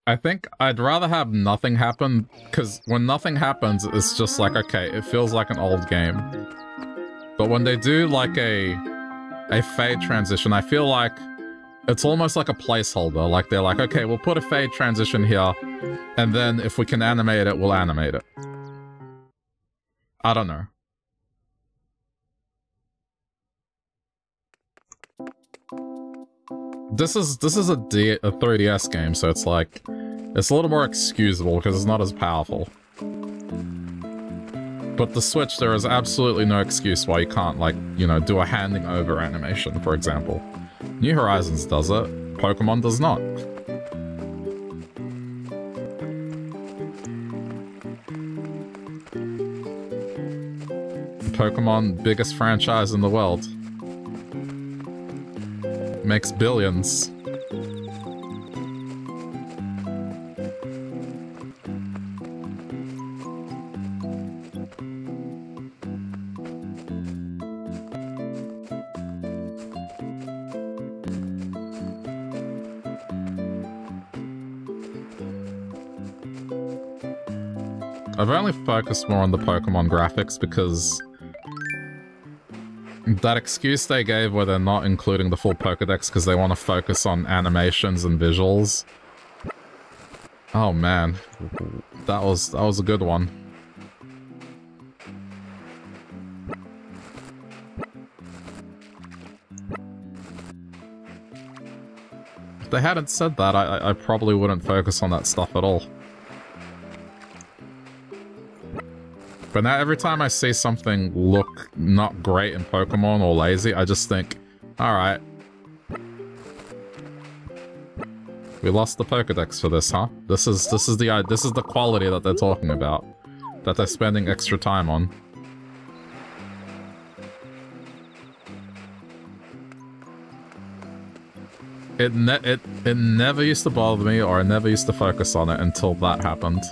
I think I'd rather have nothing happen, because when nothing happens, it's just like, okay, it feels like an old game. But when they do like a a fade transition, I feel like it's almost like a placeholder. Like they're like, okay, we'll put a fade transition here, and then if we can animate it, we'll animate it. I don't know. This is this is a, D, a 3DS game, so it's like it's a little more excusable because it's not as powerful. But the Switch, there is absolutely no excuse why you can't, like, you know, do a handing over animation, for example. New Horizons does it, Pokemon does not. Pokemon, biggest franchise in the world. Makes billions. I've only focused more on the Pokemon graphics because that excuse they gave where they're not including the full Pokedex because they want to focus on animations and visuals. Oh man, that was that was a good one. If they hadn't said that, I, I probably wouldn't focus on that stuff at all. But now every time I see something look not great in Pokemon or lazy, I just think, alright. We lost the Pokedex for this, huh? This is this is the uh, this is the quality that they're talking about. That they're spending extra time on. It, it, it never used to bother me or I never used to focus on it until that happened.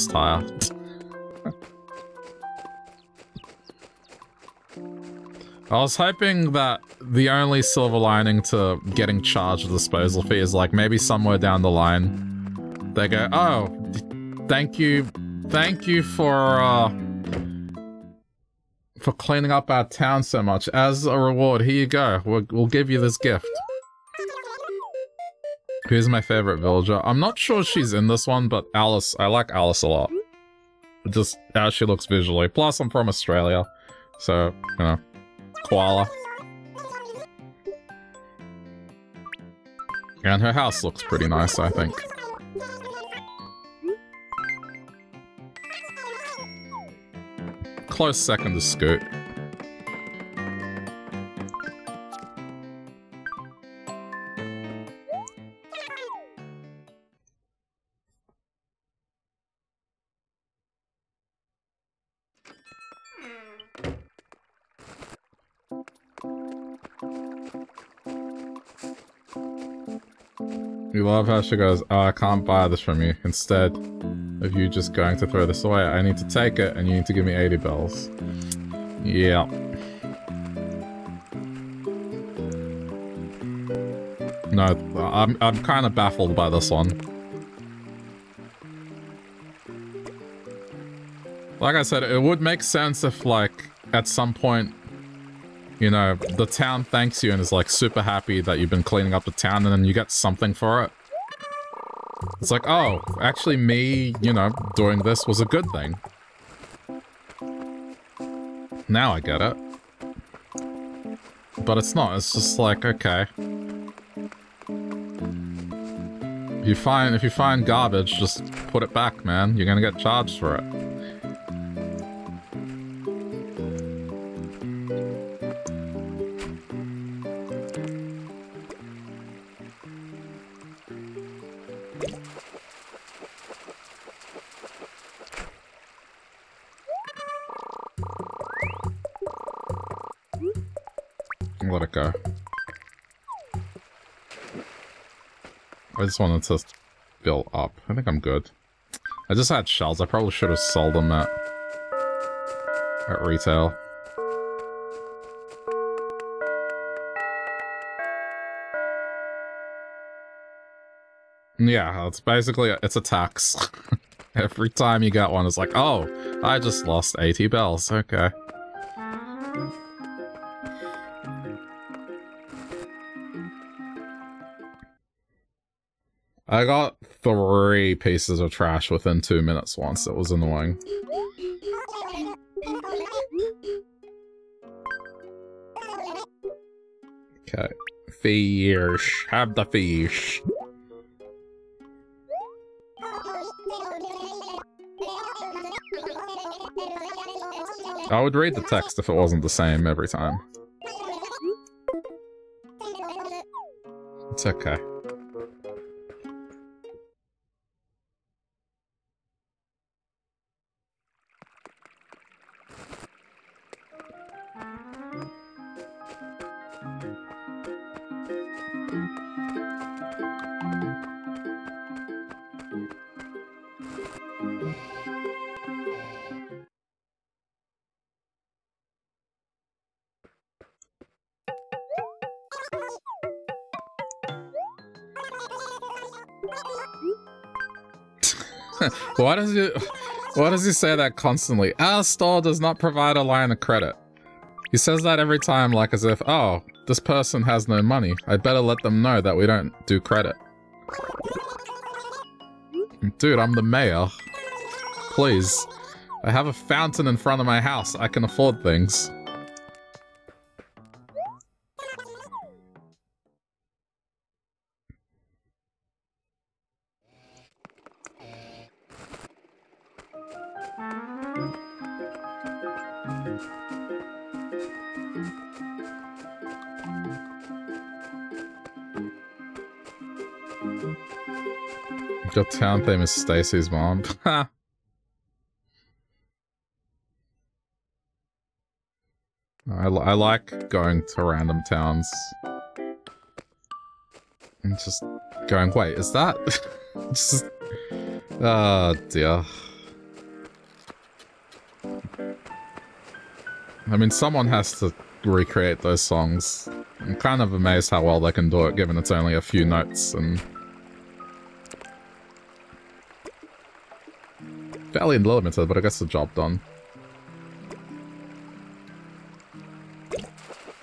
This tire. I was hoping that the only silver lining to getting charged a disposal fee is like maybe somewhere down the line they go, oh, thank you, thank you for, uh, for cleaning up our town so much. As a reward, here you go. We'll, we'll give you this gift. Who's my favorite villager? I'm not sure she's in this one, but Alice, I like Alice a lot. Just how she looks visually. Plus, I'm from Australia, so, you know, koala. And her house looks pretty nice, I think. Close second to Scoot. How she goes, oh, I can't buy this from you. Instead of you just going to throw this away, I need to take it and you need to give me 80 bells. Yeah. No, I'm, I'm kind of baffled by this one. Like I said, it would make sense if, like, at some point you know, the town thanks you and is like super happy that you've been cleaning up the town and then you get something for it. It's like, oh, actually me, you know, doing this was a good thing. Now I get it. But it's not, it's just like, okay. If you find, if you find garbage, just put it back, man. You're gonna get charged for it. Just wanted to fill up. I think I'm good. I just had shells. I probably should have sold them at, at retail. Yeah, it's basically, it's a tax. <laughs> Every time you get one, it's like, oh, I just lost 80 bells. Okay. I got three pieces of trash within two minutes once. It was annoying. Okay. Fish. Have the fish. I would read the text if it wasn't the same every time. It's okay. <laughs> Why does it? Why does he say that constantly? Our store does not provide a line of credit. He says that every time like as if, oh, this person has no money. I better let them know that we don't do credit. Dude, I'm the mayor. Please. I have a fountain in front of my house. I can afford things. Town theme is Stacy's mom. <laughs> I, I like going to random towns. And just going, wait, is that? <laughs> just... Oh, dear. I mean, someone has to recreate those songs. I'm kind of amazed how well they can do it, given it's only a few notes and... Fairly limited, but I guess the job done.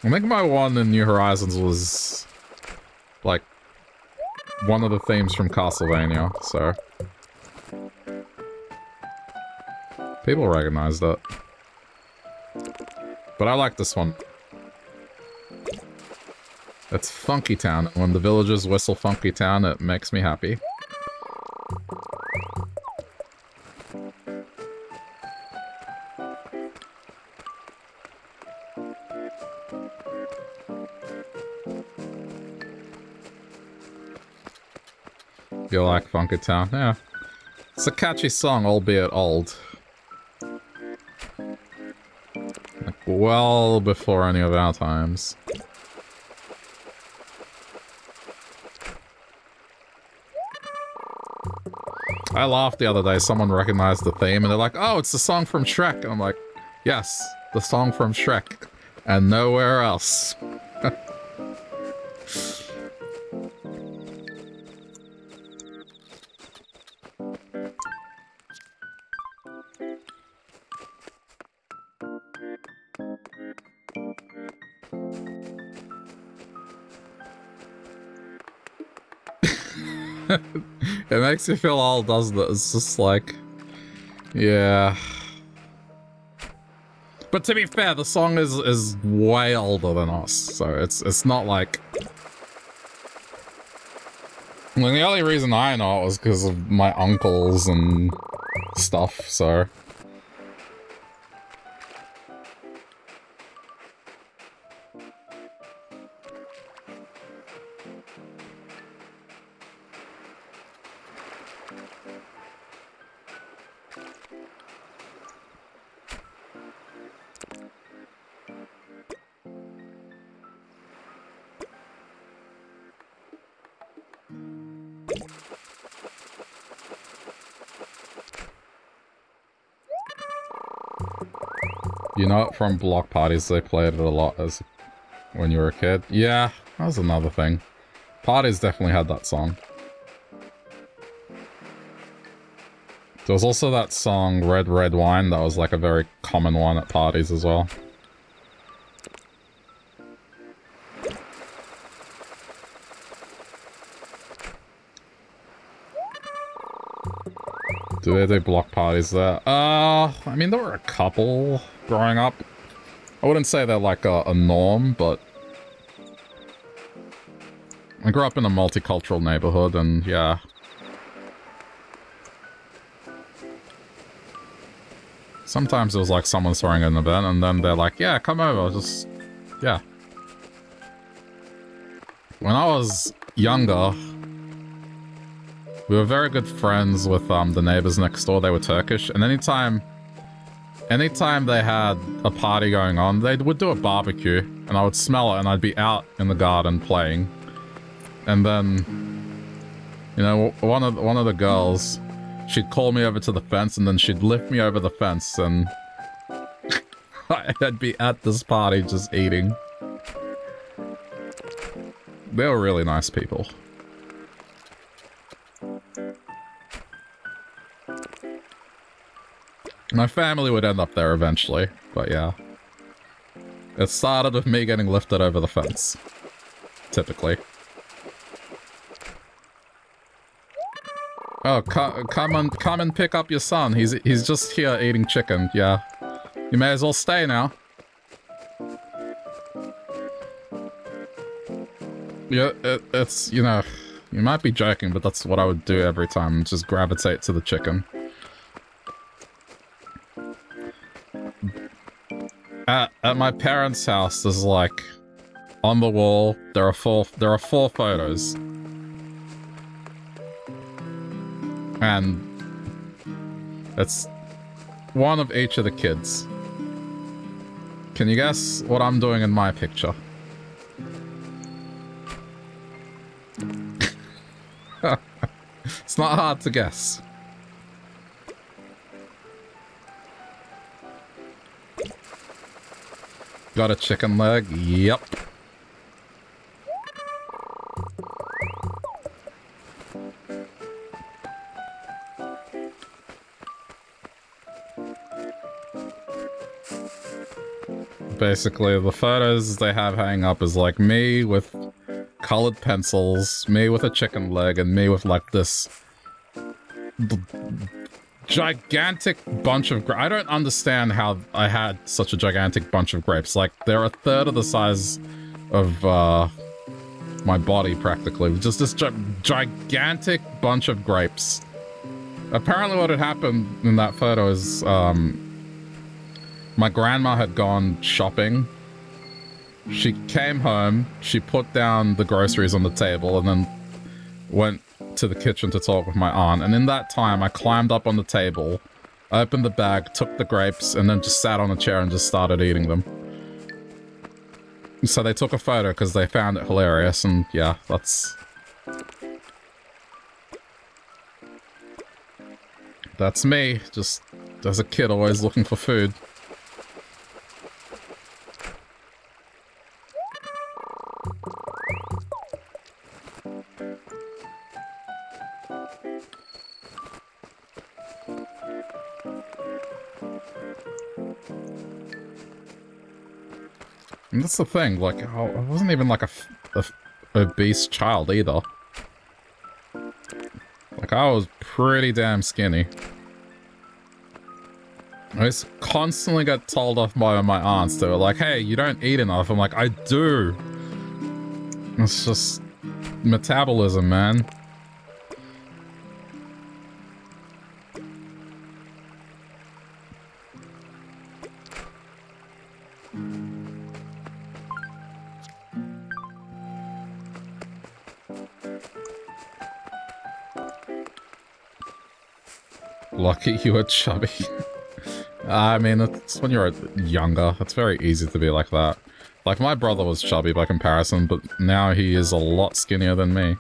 I think my one in New Horizons was... like... one of the themes from Castlevania, so... People recognized it. But I like this one. It's Funky Town. When the villagers whistle Funky Town, it makes me happy. Like Funky Town? Yeah. It's a catchy song, albeit old. Like, well before any of our times. I laughed the other day, someone recognized the theme, and they're like, oh, it's the song from Shrek. And I'm like, yes, the song from Shrek. And nowhere else. It makes me feel old, doesn't it? It's just like... Yeah... But to be fair, the song is is way older than us, so it's it's not like... I mean, the only reason I know it was because of my uncles and stuff, so... You know, from block parties, they played it a lot as when you were a kid. Yeah, that was another thing. Parties definitely had that song. There was also that song Red Red Wine that was like a very common one at parties as well. Do they do block parties there? Uh, I mean, there were a couple growing up. I wouldn't say they're like a, a norm, but... I grew up in a multicultural neighborhood, and yeah, Sometimes it was like someone throwing an event and then they're like, yeah, come over, just, yeah. When I was younger, we were very good friends with um, the neighbors next door. They were Turkish, and anytime, anytime they had a party going on, they would do a barbecue, and I would smell it, and I'd be out in the garden playing. And then, you know, one of one of the girls she'd call me over to the fence and then she'd lift me over the fence and <laughs> I'd be at this party just eating. They were really nice people. My family would end up there eventually, but yeah. It started with me getting lifted over the fence. Typically. Oh, co come and come and pick up your son. He's he's just here eating chicken. Yeah, you may as well stay now. Yeah, it, it's you know, you might be joking, but that's what I would do every time. Just gravitate to the chicken. At at my parents' house, there's like on the wall. There are four. There are four photos. And it's one of each of the kids. Can you guess what I'm doing in my picture? <laughs> it's not hard to guess. Got a chicken leg? Yep. basically. The photos they have hanging up is like me with colored pencils, me with a chicken leg, and me with like this gigantic bunch of grapes. I don't understand how I had such a gigantic bunch of grapes. Like, they're a third of the size of uh, my body, practically. Just this gi gigantic bunch of grapes. Apparently what had happened in that photo is um, my grandma had gone shopping. She came home, she put down the groceries on the table, and then went to the kitchen to talk with my aunt. And in that time, I climbed up on the table, opened the bag, took the grapes, and then just sat on a chair and just started eating them. So they took a photo because they found it hilarious, and yeah, that's... That's me, just as a kid always looking for food. And that's the thing, like, I wasn't even like a, a obese child either. Like, I was pretty damn skinny. I just constantly get told off by my aunts. They were like, hey, you don't eat enough. I'm like, I do. It's just metabolism, man. Lucky you were chubby. Ah, I mean, it's when you're younger. It's very easy to be like that. Like, my brother was chubby by comparison, but now he is a lot skinnier than me.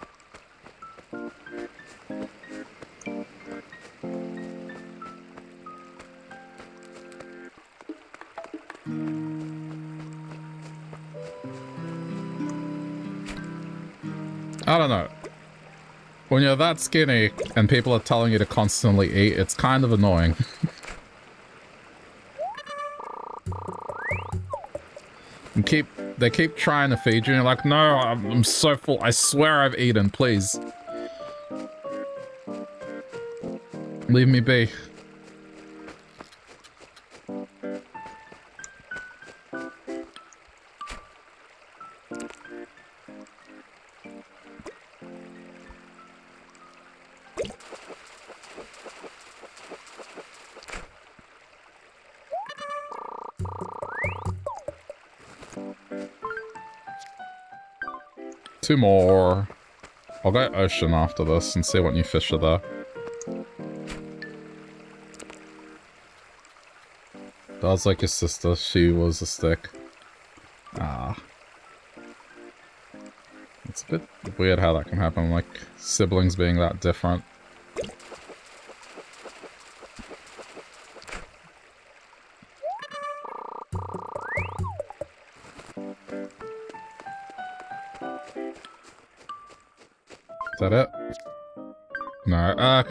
That skinny and people are telling you to constantly eat, it's kind of annoying. and keep they keep trying to feed you and you're like, no, I'm, I'm so full. I swear I've eaten, please. Leave me be. Two more. I'll go ocean after this and see what new fish are there. That was like your sister, she was a stick. Ah. It's a bit weird how that can happen, like siblings being that different.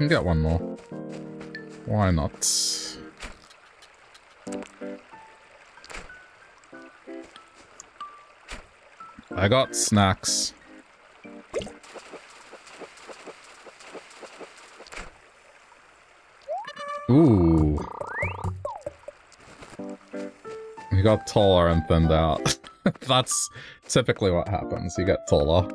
Can get one more. Why not? I got snacks. Ooh. You got taller and thinned out. <laughs> That's typically what happens. You get taller.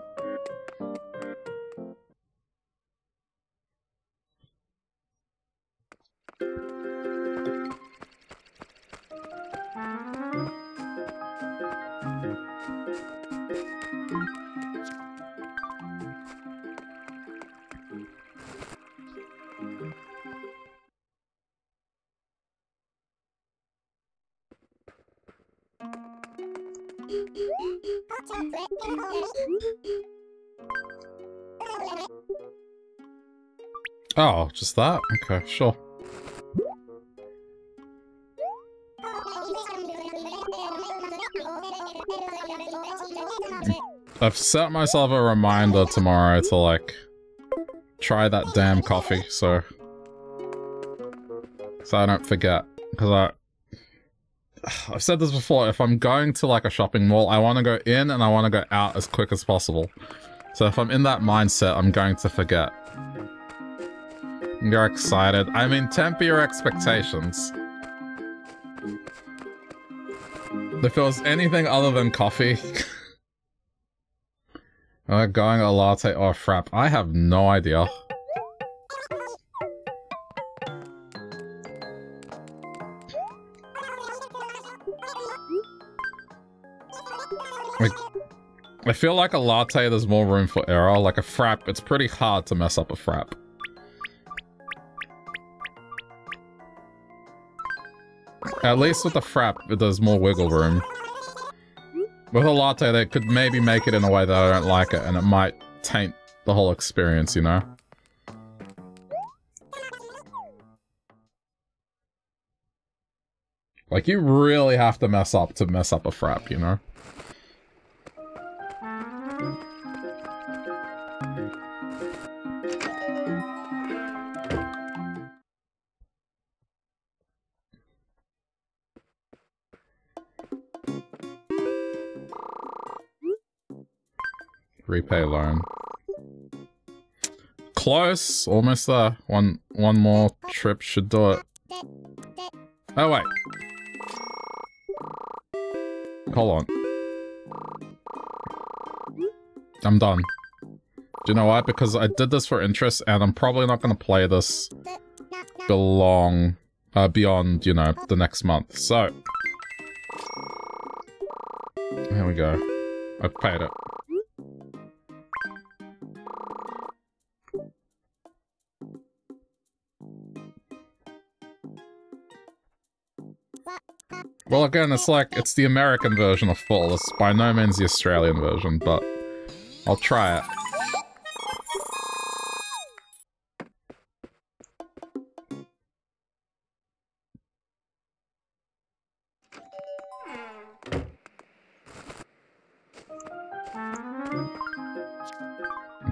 Just that? Okay, sure. I've set myself a reminder tomorrow to, like, try that damn coffee, so... So I don't forget. Because I... <sighs> I've said this before, if I'm going to, like, a shopping mall, I want to go in and I want to go out as quick as possible. So if I'm in that mindset, I'm going to forget. You're excited. I mean, temper your expectations. If it was anything other than coffee... <laughs> uh, going a latte or a frap, I have no idea. I feel like a latte, there's more room for error. Like a frap, it's pretty hard to mess up a frap. At least with the frap, there's more wiggle room. With a latte, they could maybe make it in a way that I don't like it, and it might taint the whole experience, you know? Like, you really have to mess up to mess up a frap, you know? Repay loan. Close! Almost there. One one more trip should do it. Oh wait. Hold on. I'm done. Do you know why? Because I did this for interest and I'm probably not going to play this belong uh, beyond, you know, the next month. So, here we go. I've paid it. Well, again, it's like, it's the American version of full. It's by no means the Australian version, but I'll try it.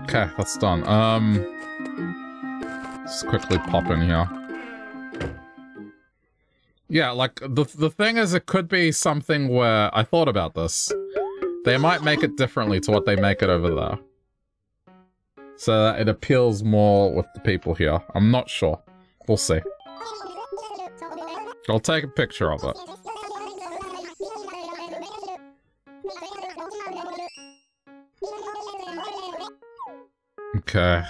Okay, that's done. Um, just quickly pop in here. Yeah, like, the, the thing is, it could be something where... I thought about this. They might make it differently to what they make it over there. So that it appeals more with the people here. I'm not sure. We'll see. I'll take a picture of it. Okay.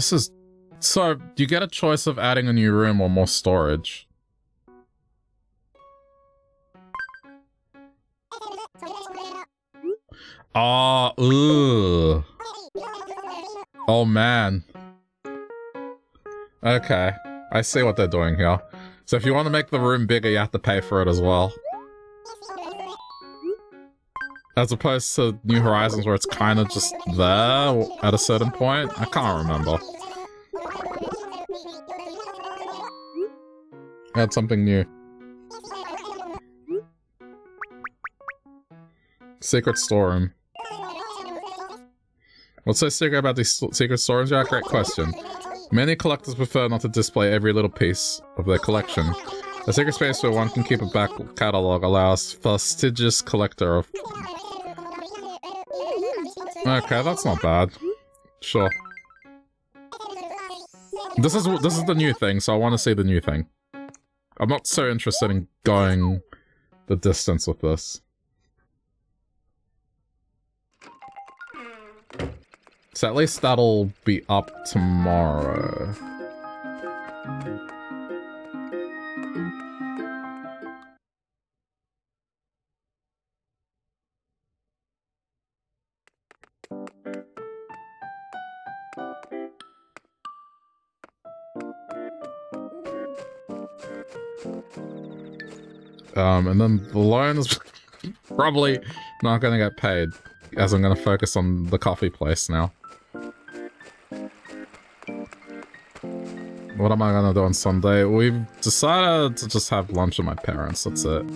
This is... So, you get a choice of adding a new room or more storage. Ah, ugh. Oh, man. Okay. I see what they're doing here. So if you want to make the room bigger, you have to pay for it as well. As opposed to New Horizons where it's kind of just there at a certain point. I can't remember. Add something new. Secret storeroom. What's so secret about these secret storerooms? Yeah, great question. Many collectors prefer not to display every little piece of their collection. A secret space where one can keep a back catalog allows fastidious collector of... Okay, that's not bad. Sure. This is this is the new thing, so I want to see the new thing. I'm not so interested in going the distance with this. So at least that'll be up tomorrow. Um, and then the loan is <laughs> probably not going to get paid, as I'm going to focus on the coffee place now. What am I gonna do on Sunday? We've decided to just have lunch with my parents, that's it.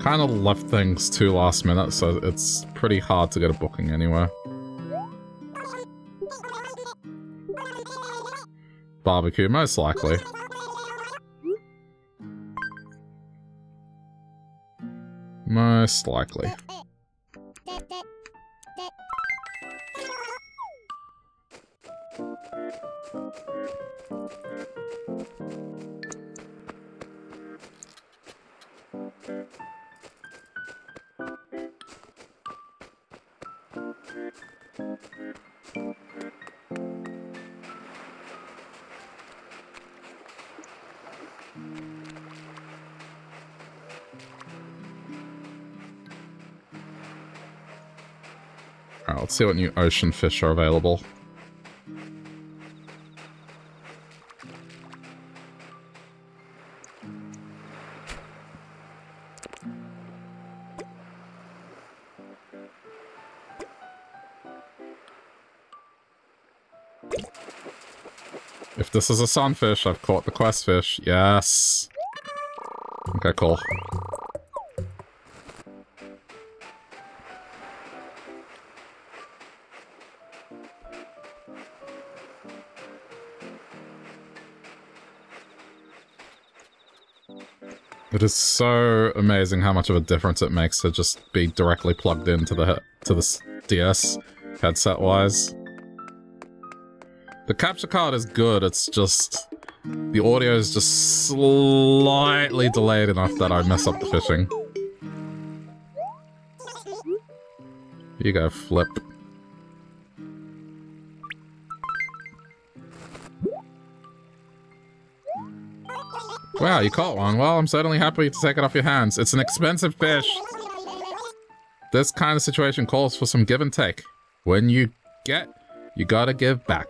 Kind of left things too last minute, so it's pretty hard to get a booking anywhere. Barbecue, most likely. Most likely. Let's see what new ocean fish are available. If this is a sunfish, I've caught the quest fish. Yes. Okay, cool. It is so amazing how much of a difference it makes to just be directly plugged into the to the DS headset-wise. The capture card is good, it's just... The audio is just slightly delayed enough that I mess up the fishing. Here you go, Flip. Wow, you caught one. Well, I'm certainly happy to take it off your hands. It's an expensive fish. This kind of situation calls for some give and take. When you get, you gotta give back.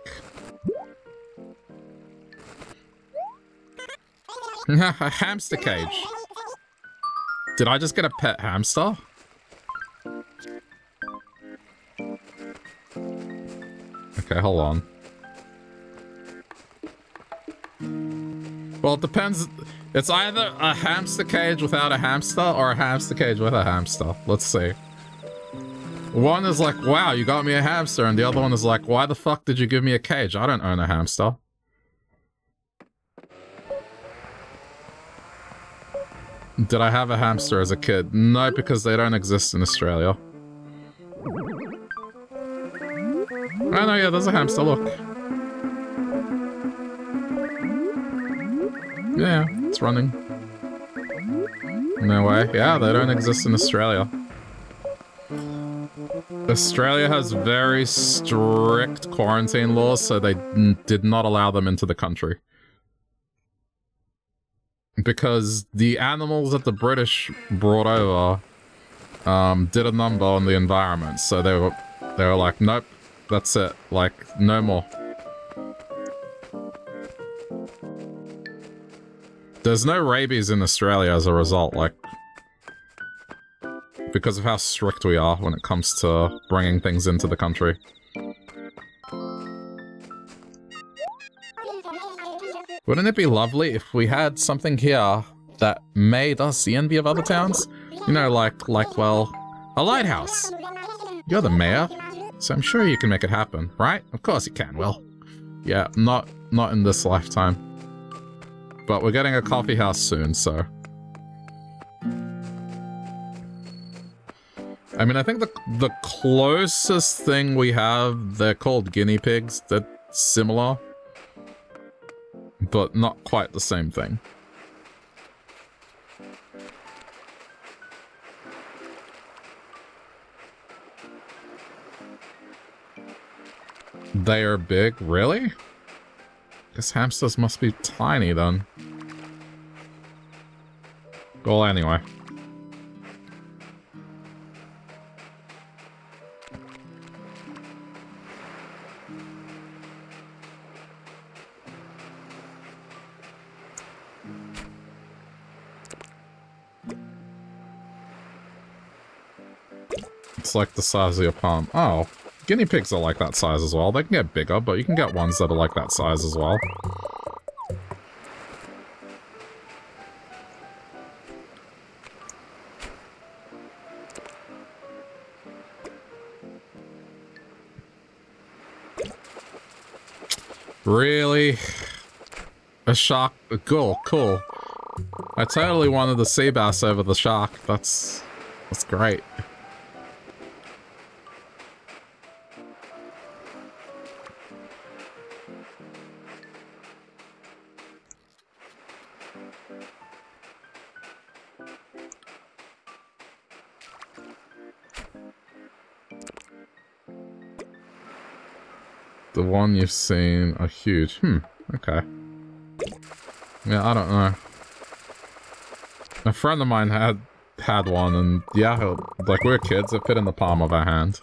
<laughs> a hamster cage. Did I just get a pet hamster? Okay, hold on. Well, it depends. It's either a hamster cage without a hamster or a hamster cage with a hamster. Let's see. One is like, wow, you got me a hamster. And the other one is like, why the fuck did you give me a cage? I don't own a hamster. Did I have a hamster as a kid? No, because they don't exist in Australia. Oh no, yeah, there's a hamster, look. Yeah, it's running. No way. Yeah, they don't exist in Australia. Australia has very strict quarantine laws, so they did not allow them into the country. Because the animals that the British brought over um, did a number on the environment, so they were they were like, nope, that's it, like, no more. There's no rabies in Australia as a result, like, because of how strict we are when it comes to bringing things into the country. Wouldn't it be lovely if we had something here that made us the envy of other towns? You know, like, like, well, a lighthouse. You're the mayor, so I'm sure you can make it happen, right? Of course you can, Will. Yeah, not, not in this lifetime. But we're getting a coffee house soon, so... I mean, I think the the closest thing we have, they're called guinea pigs. They're similar, but not quite the same thing. They are big? Really? Guess hamsters must be tiny then. Well, anyway. It's like the size of your palm. Oh, guinea pigs are like that size as well. They can get bigger, but you can get ones that are like that size as well. Really? A shark? Cool, cool. I totally wanted the sea bass over the shark. That's... That's great. You've seen are huge. Hmm, okay. Yeah, I don't know. A friend of mine had had one, and yeah, like we are kids, it fit in the palm of our hand.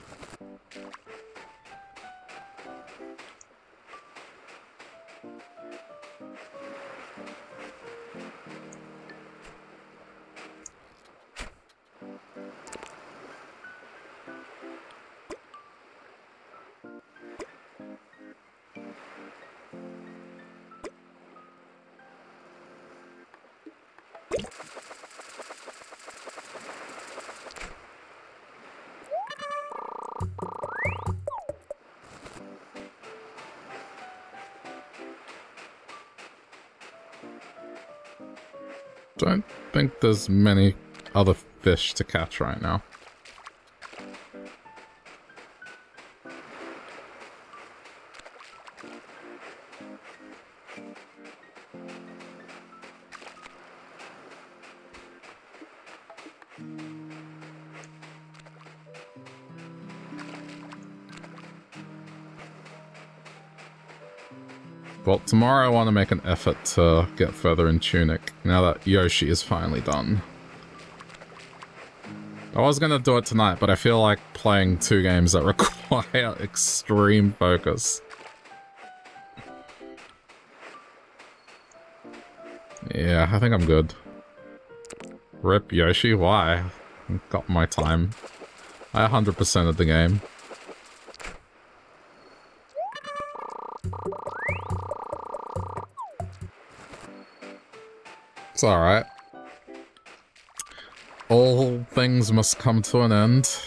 There's many other fish to catch right now. Well, tomorrow I want to make an effort to get further in Tunic, now that Yoshi is finally done. I was going to do it tonight, but I feel like playing two games that <laughs> require extreme focus. Yeah, I think I'm good. Rip Yoshi, why? Got my time. I 100% of the game. It's alright. All things must come to an end.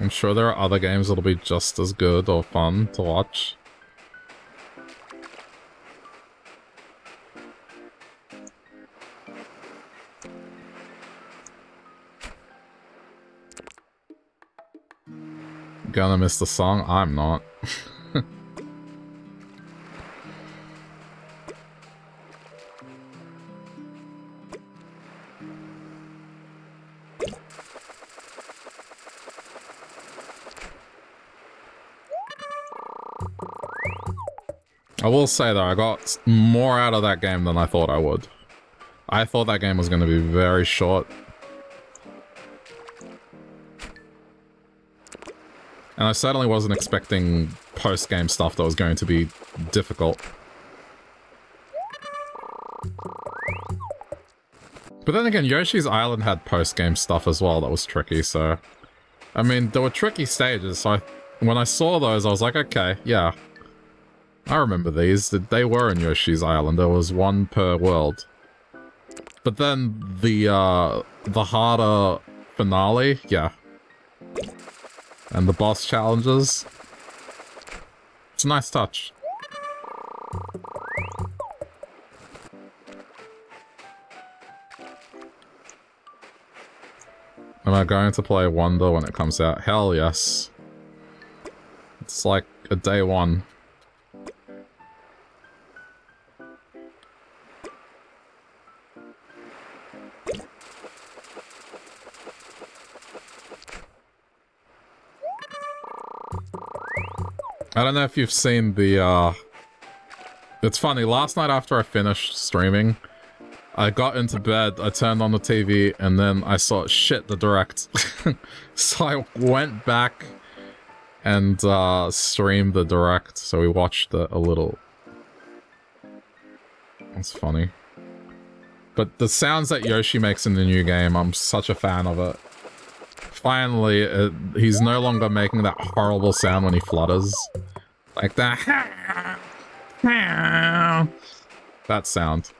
I'm sure there are other games that'll be just as good or fun to watch. Gonna miss the song? I'm not. <laughs> I will say though, I got more out of that game than I thought I would. I thought that game was going to be very short. And I certainly wasn't expecting post-game stuff that was going to be difficult. But then again, Yoshi's Island had post-game stuff as well that was tricky, so... I mean, there were tricky stages, so I, when I saw those, I was like, okay, yeah, I remember these. They were in Yoshi's Island. There was one per world. But then the, uh, the harder finale, yeah. And the boss challenges. It's a nice touch. Am I going to play Wonder when it comes out? Hell yes. It's like a day one. I don't know if you've seen the, uh... It's funny, last night after I finished streaming, I got into bed, I turned on the TV, and then I saw, shit, the direct. <laughs> so I went back and, uh, streamed the direct, so we watched it a little. That's funny. But the sounds that Yoshi makes in the new game, I'm such a fan of it. Finally, it, he's no longer making that horrible sound when he flutters. Like that. that sound.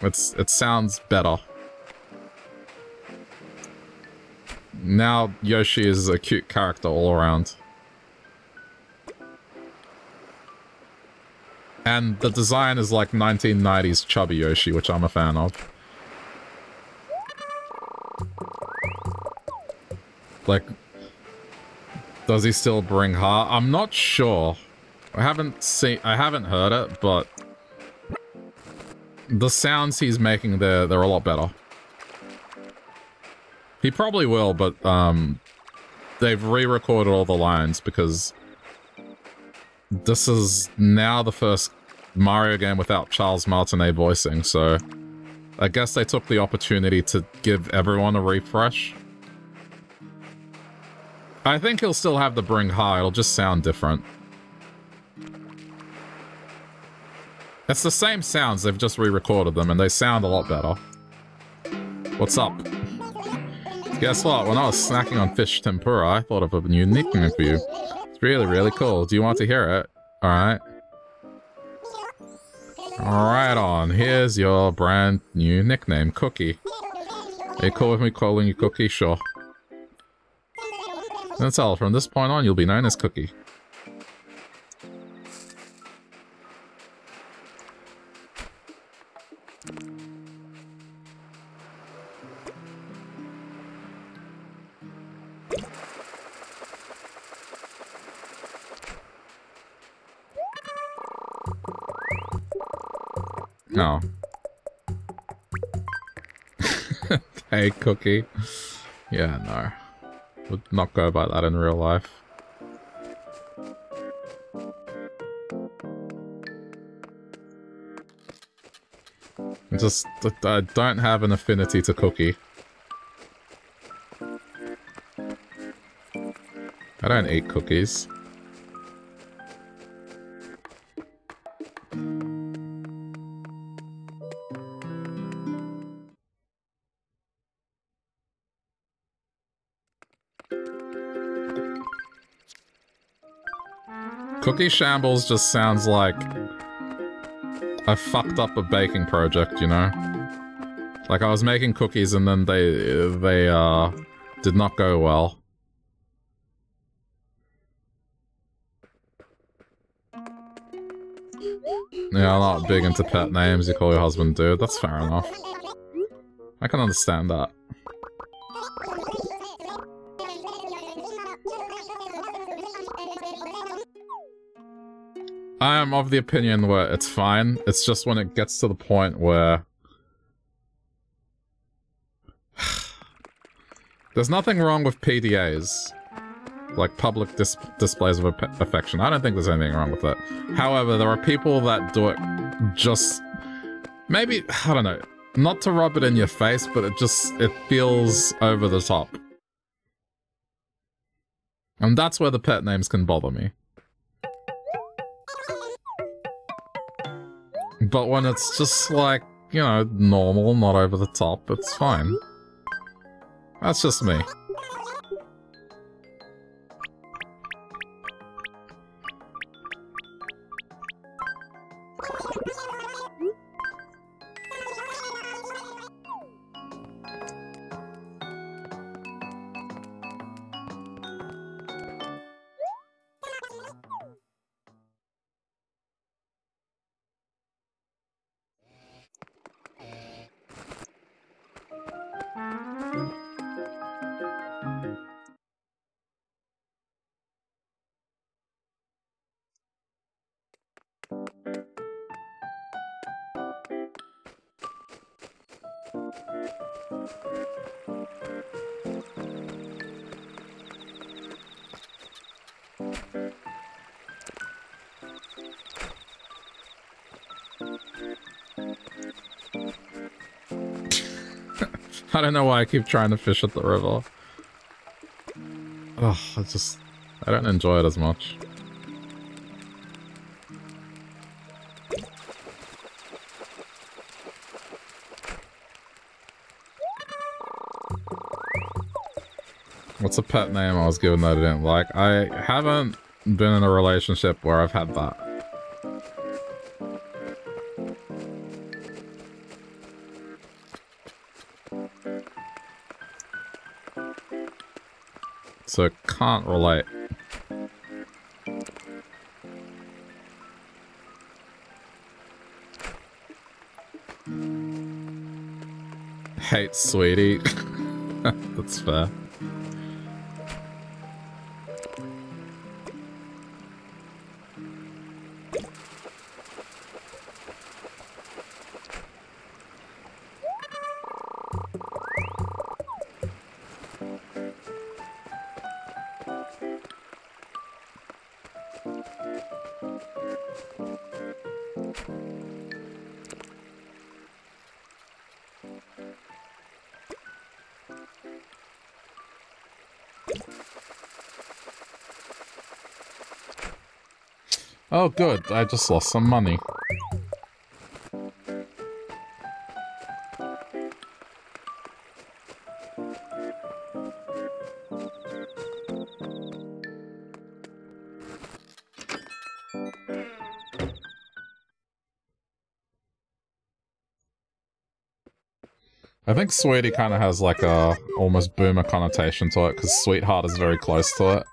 It's It sounds better. Now Yoshi is a cute character all around. And the design is like 1990s chubby Yoshi, which I'm a fan of. Like, does he still bring heart? I'm not sure. I haven't seen, I haven't heard it, but the sounds he's making there, they're a lot better. He probably will, but um, they've re-recorded all the lines because this is now the first Mario game without Charles Martinet voicing, so I guess they took the opportunity to give everyone a refresh. I think he'll still have the bring high, it'll just sound different. It's the same sounds, they've just re-recorded them, and they sound a lot better. What's up? Guess what? When I was snacking on fish tempura, I thought of a new nickname for you. It's really, really cool. Do you want to hear it? Alright. Right on. Here's your brand new nickname, Cookie. Are you cool with me calling you Cookie? Sure. That's all. From this point on, you'll be known as Cookie. No. <laughs> hey, Cookie. Yeah, no. Would not go about that in real life. Just, I don't have an affinity to Cookie. I don't eat cookies. Cookie Shambles just sounds like I fucked up a baking project, you know? Like I was making cookies and then they they uh did not go well. Yeah, I'm not big into pet names. You call your husband dude. That's fair enough. I can understand that. I am of the opinion where it's fine. It's just when it gets to the point where... <sighs> There's nothing wrong with PDAs. Like public dis displays of affection. I don't think there's anything wrong with that. However, there are people that do it just... Maybe, I don't know. Not to rub it in your face, but it just, it feels over the top. And that's where the pet names can bother me. But when it's just like, you know, normal, not over the top, it's fine. That's just me. I don't know why I keep trying to fish at the river. Oh, I just... I don't enjoy it as much. What's a pet name I was given that I didn't like? I haven't been in a relationship where I've had that. Can't relate. Hate sweetie. <laughs> That's fair. Good. I just lost some money. I think Sweetie kind of has like a almost boomer connotation to it because Sweetheart is very close to it.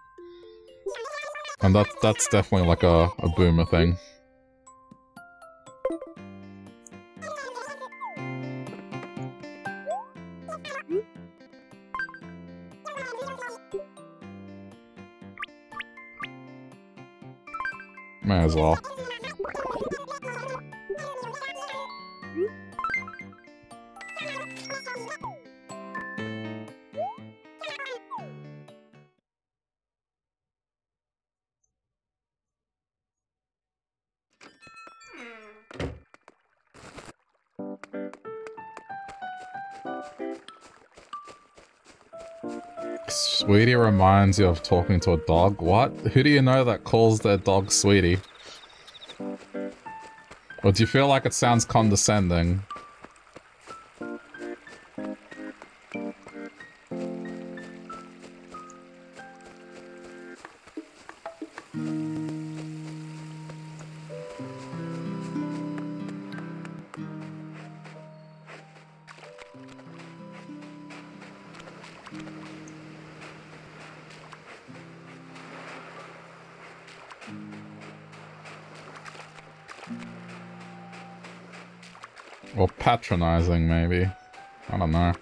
And that, that's definitely like a, a boomer thing. May as well. Sweetie reminds you of talking to a dog? What? Who do you know that calls their dog Sweetie? Or do you feel like it sounds condescending? Patronizing, maybe. I don't know.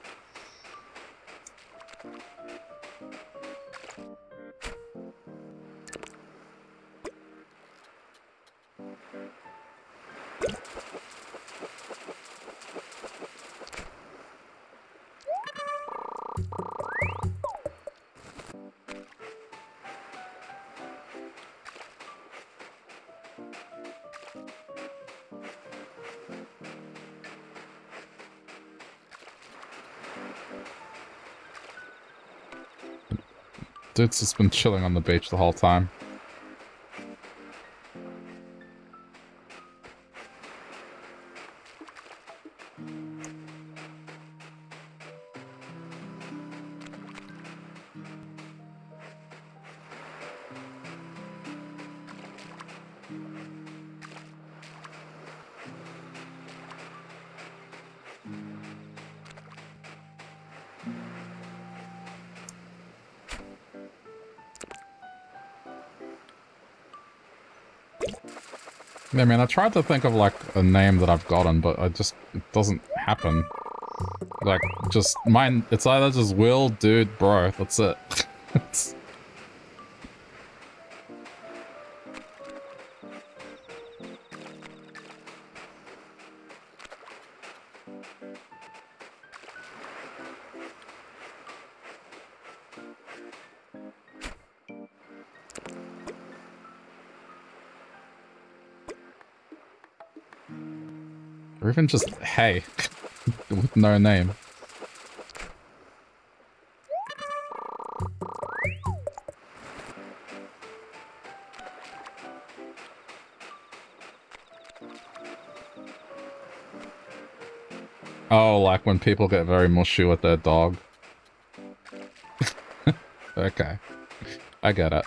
Dude's just been chilling on the beach the whole time. I mean, I tried to think of, like, a name that I've gotten, but it just it doesn't happen. Like, just, mine, it's either just Will, Dude, Bro, that's it. Just hey, with no name. Oh, like when people get very mushy with their dog. <laughs> okay. I get it.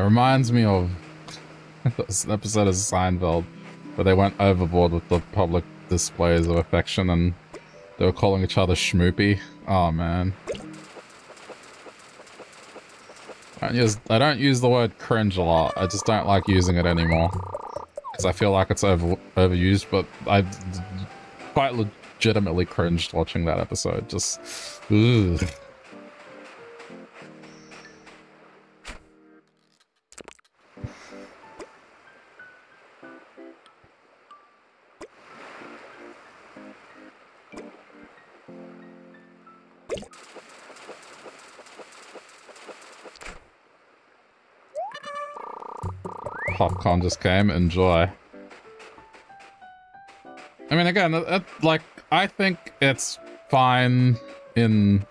It reminds me of <laughs> this episode of Seinfeld where they went overboard with the public displays of affection and they were calling each other schmoopy. Oh man. I don't, use, I don't use the word cringe a lot. I just don't like using it anymore. Because I feel like it's over overused, but I quite legitimately cringed watching that episode. Just, ugh. Just came. Enjoy. I mean, again, it, like, I think it's fine in...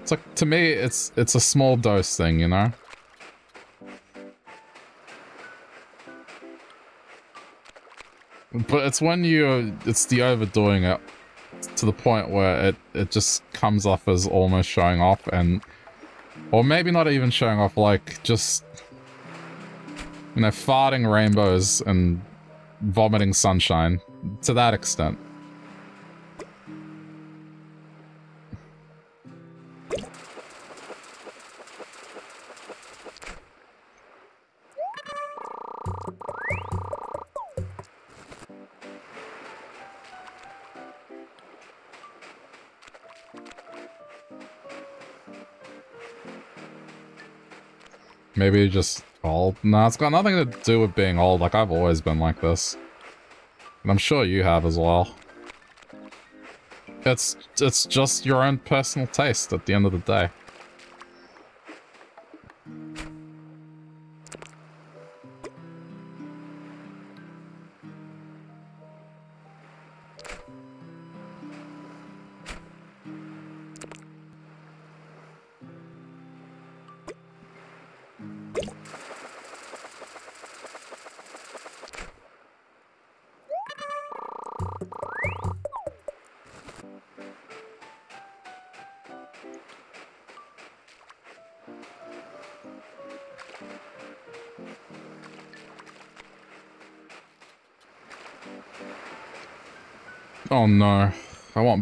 It's like, to me, it's it's a small dose thing, you know? But it's when you... It's the overdoing it to the point where it, it just comes off as almost showing off and... Or maybe not even showing off, like, just you know, farting rainbows and vomiting sunshine. To that extent. Maybe just old. No, it's got nothing to do with being old. Like, I've always been like this. And I'm sure you have as well. It's, it's just your own personal taste at the end of the day.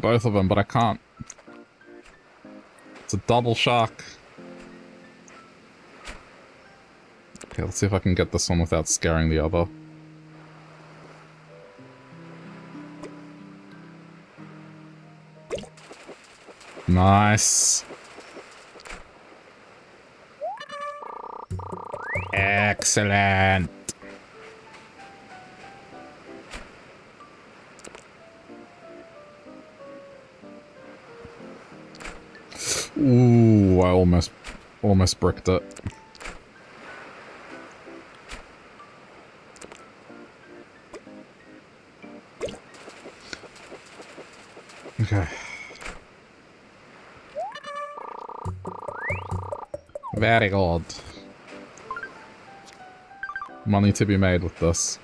Both of them, but I can't. It's a double shark. Okay, let's see if I can get this one without scaring the other. Nice. Excellent. Almost, almost bricked it. Okay. Very good. Money to be made with this.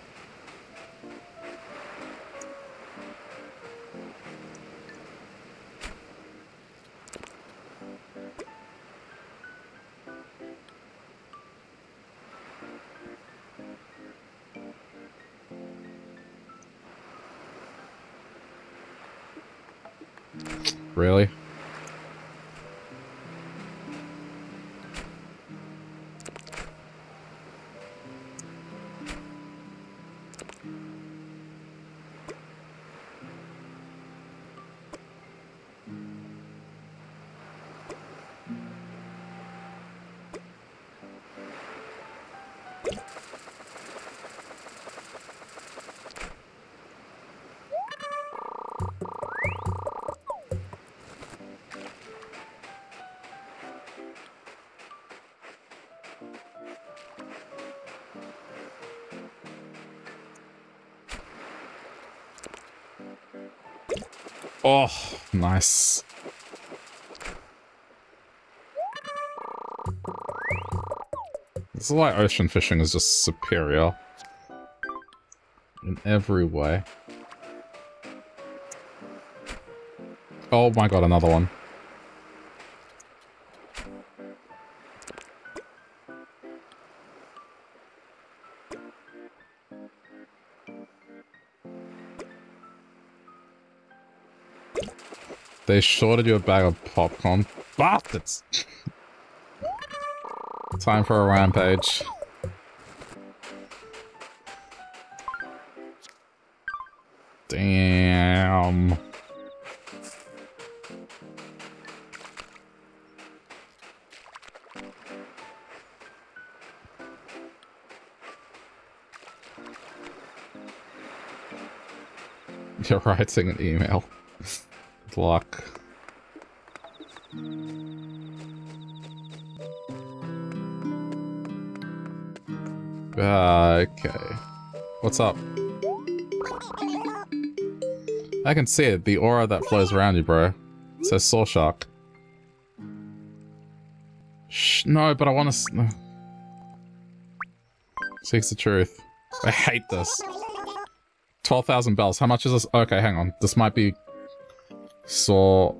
Oh, nice. This is why ocean fishing is just superior. In every way. Oh my god, another one. They shorted you a bag of popcorn. Bastards! Time for a rampage. Damn. <laughs> You're writing an email <laughs> luck. Uh, okay. What's up? I can see it, the aura that flows around you, bro. It says Saw Shark. Shh, no, but I want to... Seeks the truth. I hate this. 12,000 bells. How much is this? Okay, hang on. This might be Saw...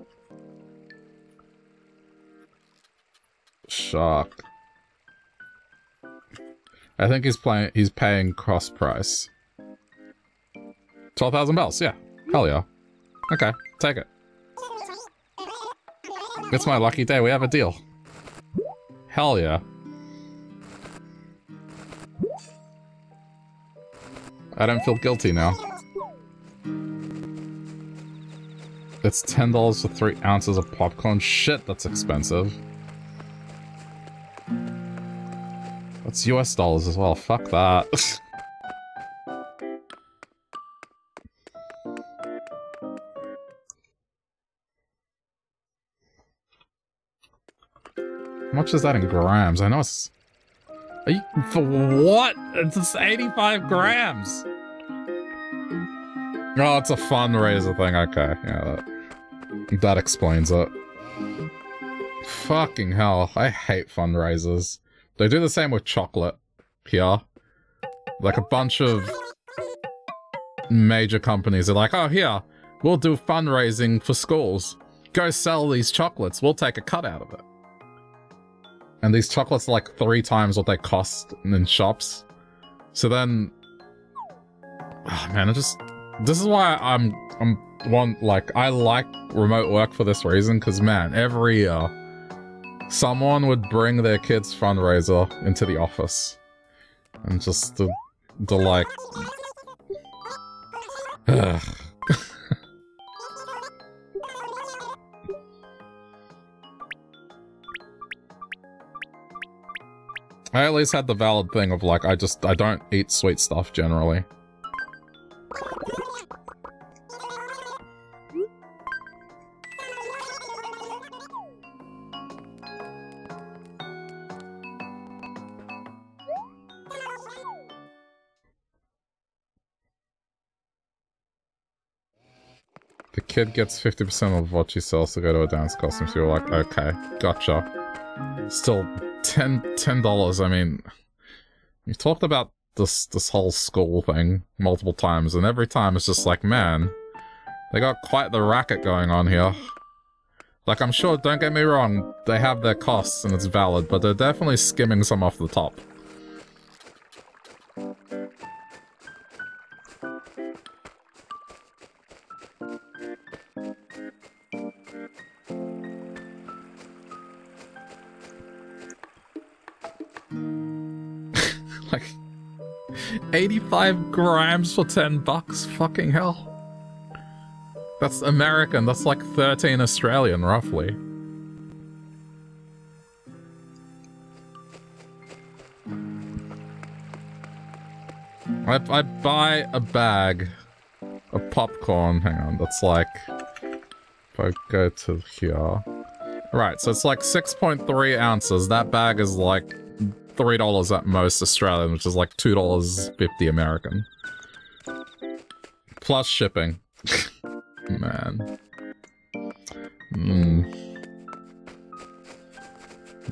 Shock. I think he's playing, he's paying cross price. 12,000 bells, yeah. Hell yeah. Okay, take it. It's my lucky day, we have a deal. Hell yeah. I don't feel guilty now. It's $10 for three ounces of popcorn. Shit, that's expensive. That's US dollars as well. Fuck that. How much is that in grams? I know it's... Are you... For what? It's 85 grams! Oh, it's a fundraiser thing. Okay, yeah, that, that explains it. Fucking hell, I hate fundraisers. They do the same with chocolate here. Like a bunch of major companies are like, oh, here, we'll do fundraising for schools. Go sell these chocolates. We'll take a cut out of it. And these chocolates are like three times what they cost in shops. So then... Oh man, it just this is why I'm I'm one like I like remote work for this reason because man, every year someone would bring their kid's fundraiser into the office and just the the like. <sighs> I at least had the valid thing of like, I just, I don't eat sweet stuff generally. The kid gets 50% of what she sells to go to a dance costume, so you're like, okay, gotcha. Still, 10 $10, I mean... You talked about this this whole school thing multiple times, and every time it's just like, man, they got quite the racket going on here. Like, I'm sure, don't get me wrong, they have their costs and it's valid, but they're definitely skimming some off the top. 85 grams for 10 bucks? Fucking hell. That's american. That's like 13 australian roughly. I, I buy a bag of popcorn. Hang on. That's like if i go to here. Right so it's like 6.3 ounces. That bag is like $3 at most Australian, which is like $2.50 American. Plus shipping. <laughs> Man. Hmm.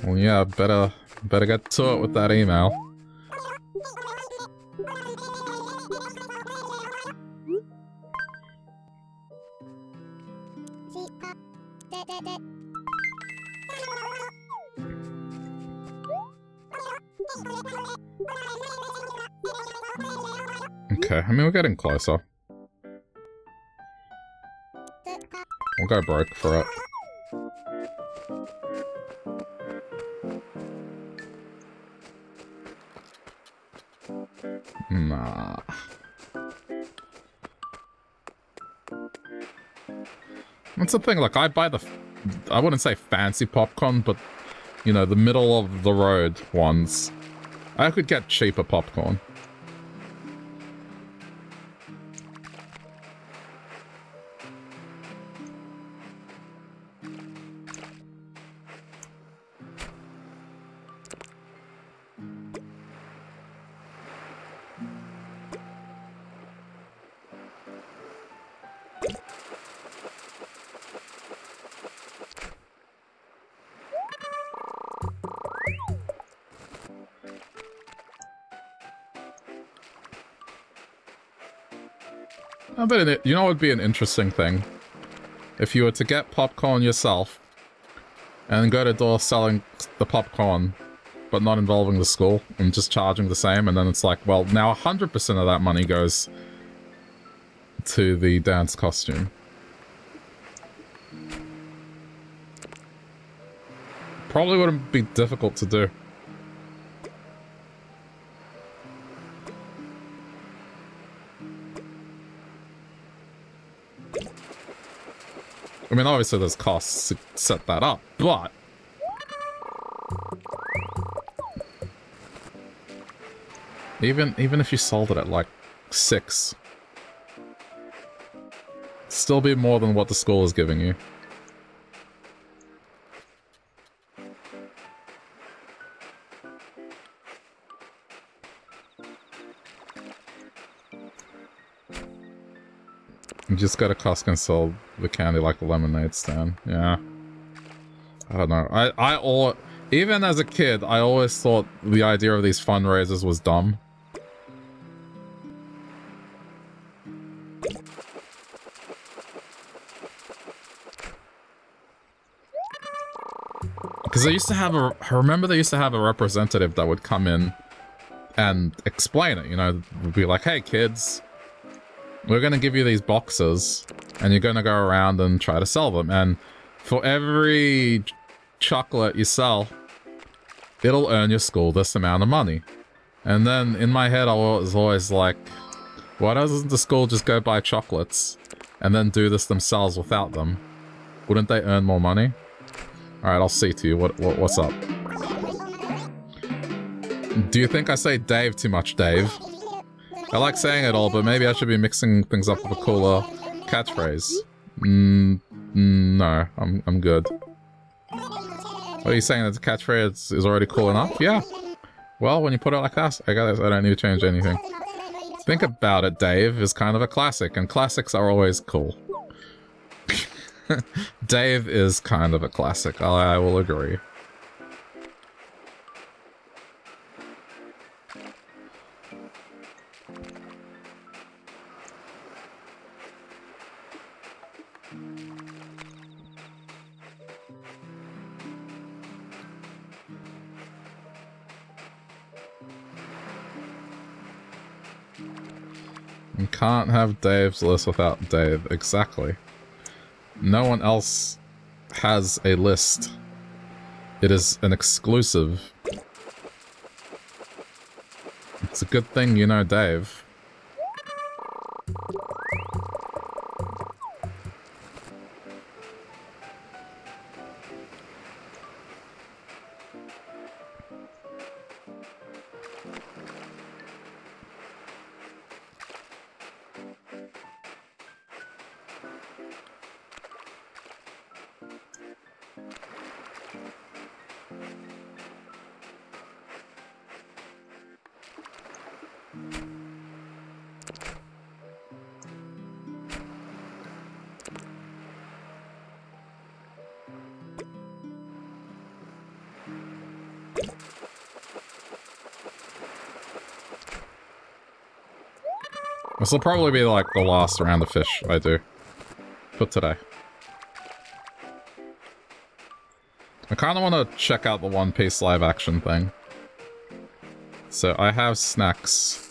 Well, yeah, better, better get to it with that email. I mean, we're getting closer. We'll go broke for it. Nah. That's the thing, like, I buy the... I wouldn't say fancy popcorn, but, you know, the middle of the road ones. I could get cheaper popcorn. You know what would be an interesting thing? If you were to get popcorn yourself, and go to door selling the popcorn, but not involving the school, and just charging the same, and then it's like, well, now 100% of that money goes to the dance costume. Probably wouldn't be difficult to do. Mean, obviously there's costs to set that up, but... Even, even if you sold it at, like, six... Still be more than what the school is giving you. You just gotta Costco and sell the candy like a lemonade stand. Yeah. I don't know. I, I all even as a kid, I always thought the idea of these fundraisers was dumb. Because they used to have a, I remember they used to have a representative that would come in and explain it, you know, would be like, hey kids, we're going to give you these boxes and you're going to go around and try to sell them. And for every chocolate you sell, it'll earn your school this amount of money. And then in my head, I was always like, why doesn't the school just go buy chocolates and then do this themselves without them? Wouldn't they earn more money? Alright, I'll see to you. What, what What's up? Do you think I say Dave too much, Dave? I like saying it all, but maybe I should be mixing things up with a cooler catchphrase. Mm, no, I'm, I'm good. What are you saying that the catchphrase is already cool enough? Yeah. Well, when you put it like that, I guess I don't need to change anything. Think about it, Dave is kind of a classic, and classics are always cool. <laughs> Dave is kind of a classic, I will agree. You can't have Dave's list without Dave. Exactly. No one else has a list. It is an exclusive. It's a good thing you know Dave. This will probably be like the last round of fish I do for today. I kind of want to check out the One Piece live action thing. So I have snacks.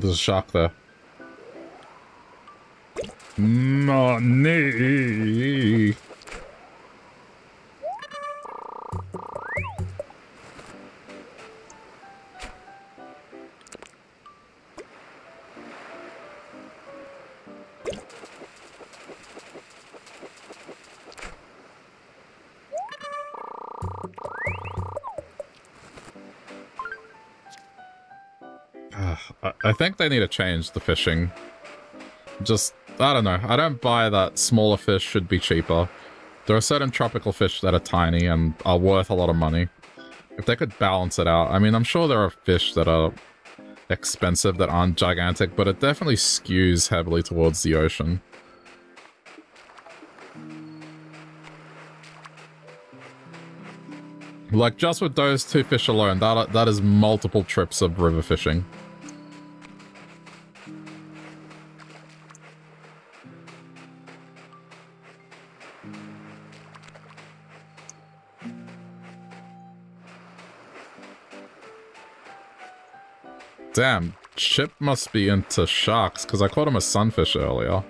There's a shark there. Money. Think they need to change the fishing. Just, I don't know. I don't buy that smaller fish should be cheaper. There are certain tropical fish that are tiny and are worth a lot of money. If they could balance it out. I mean, I'm sure there are fish that are expensive that aren't gigantic, but it definitely skews heavily towards the ocean. Like, just with those two fish alone, that, that is multiple trips of river fishing. Damn, Chip must be into sharks, because I caught him a sunfish earlier.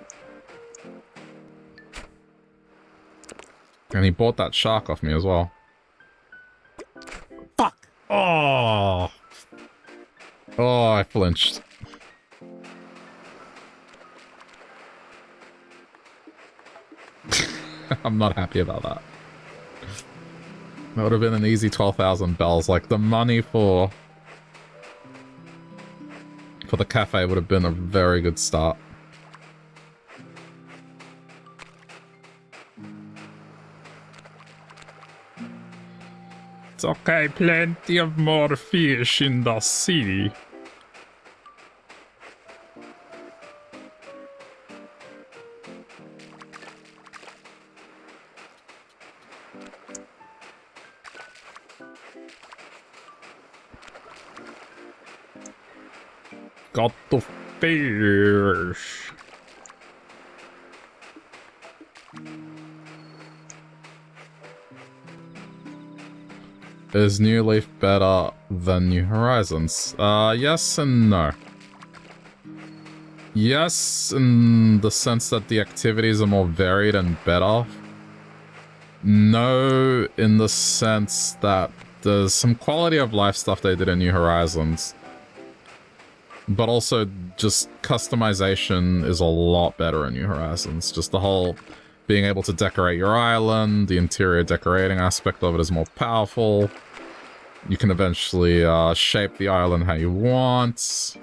And he bought that shark off me as well. Fuck! Oh! Oh, I flinched. <laughs> I'm not happy about that. That would have been an easy 12,000 bells. Like, the money for for the cafe would have been a very good start. It's okay, plenty of more fish in the sea. Is New Leaf better than New Horizons? Uh, yes and no. Yes, in the sense that the activities are more varied and better. No, in the sense that there's some quality of life stuff they did in New Horizons. But also, just customization is a lot better in New Horizons. Just the whole being able to decorate your island, the interior decorating aspect of it is more powerful. You can eventually uh, shape the island how you want.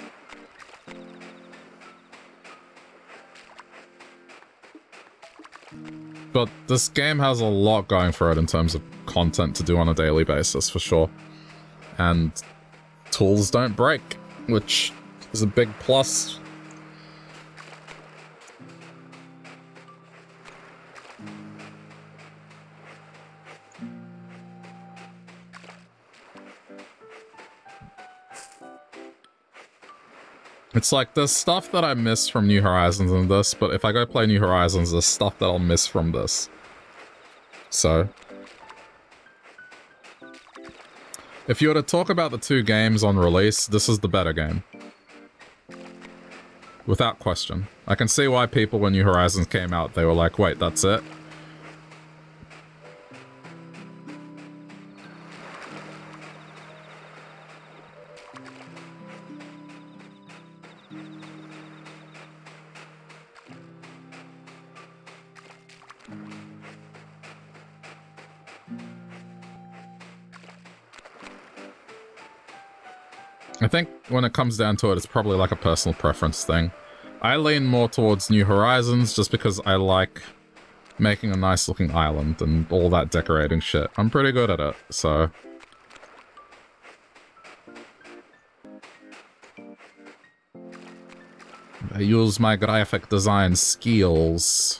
But this game has a lot going for it in terms of content to do on a daily basis, for sure. And tools don't break, which is a big plus It's like there's stuff that I miss from New Horizons in this, but if I go play New Horizons, there's stuff that I'll miss from this. So. If you were to talk about the two games on release, this is the better game. Without question. I can see why people, when New Horizons came out, they were like, wait, that's it? Think when it comes down to it, it's probably like a personal preference thing. I lean more towards New Horizons just because I like making a nice looking island and all that decorating shit. I'm pretty good at it, so... I use my graphic design skills.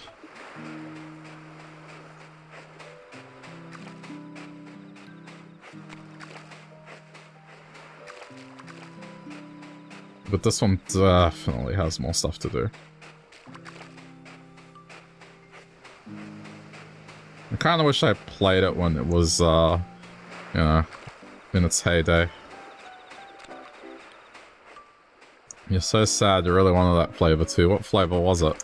But this one definitely has more stuff to do. I kind of wish I played it when it was, uh, you know, in its heyday. You're so sad you really wanted that flavor too. What flavor was it?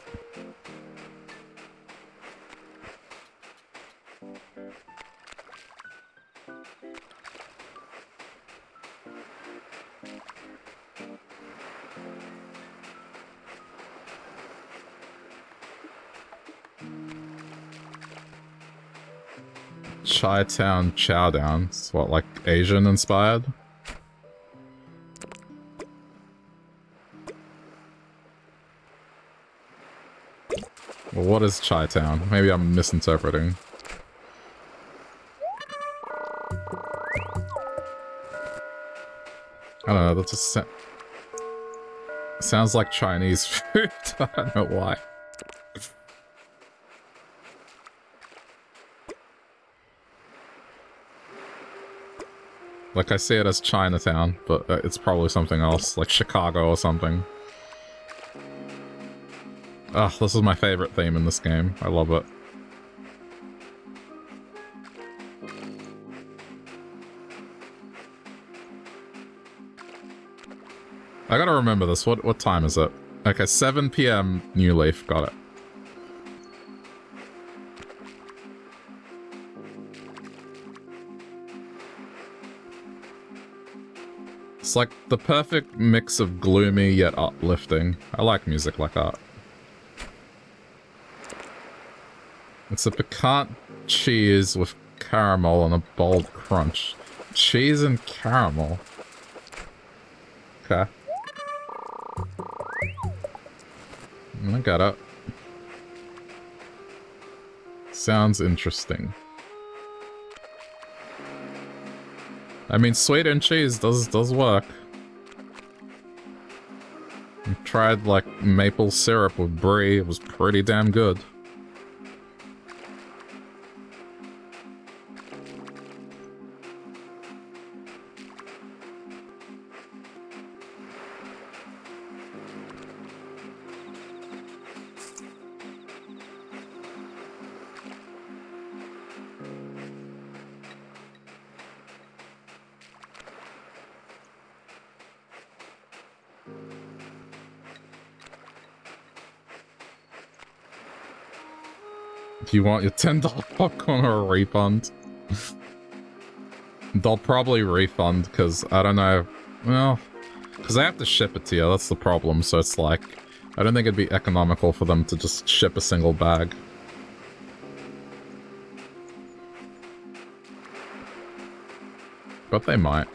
Chi-Town Chowdown. It's what, like Asian inspired? Well, what is Chi-Town? Maybe I'm misinterpreting. I don't know, that just sounds like Chinese <laughs> food. I don't know why. Like, I see it as Chinatown, but uh, it's probably something else, like Chicago or something. Ugh, this is my favorite theme in this game. I love it. I gotta remember this. What what time is it? Okay, 7 p.m. New Leaf. Got it. It's like the perfect mix of gloomy yet uplifting. I like music like that. It's a piquant cheese with caramel and a bold crunch. Cheese and caramel. Okay. I got it. Sounds interesting. I mean, sweet and cheese does does work. I tried like maple syrup with brie. It was pretty damn good. You want your $10 <laughs> popcorn or a refund? They'll probably refund, because I don't know. Well, because I have to ship it to you, that's the problem, so it's like... I don't think it'd be economical for them to just ship a single bag. But they might.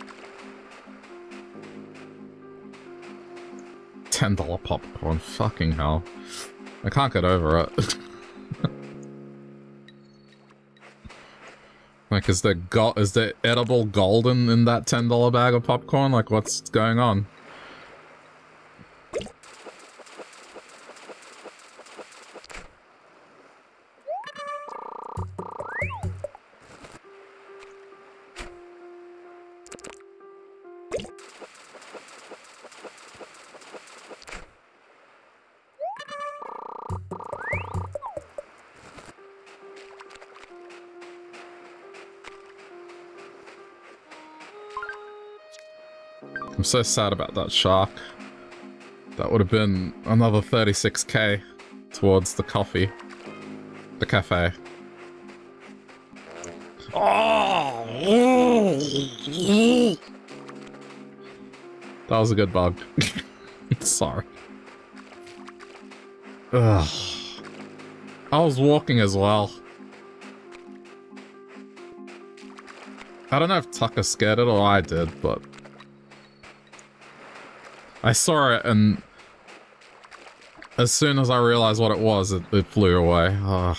$10 popcorn, fucking hell. I can't get over it. <laughs> Like, is go is there edible golden in that $10 bag of popcorn? Like, what's going on? So sad about that shark. That would have been another 36k towards the coffee. The cafe. Oh! That was a good bug. <laughs> Sorry. Ugh. I was walking as well. I don't know if Tucker scared it or I did, but... I saw it and... As soon as I realized what it was, it, it flew away. Ugh.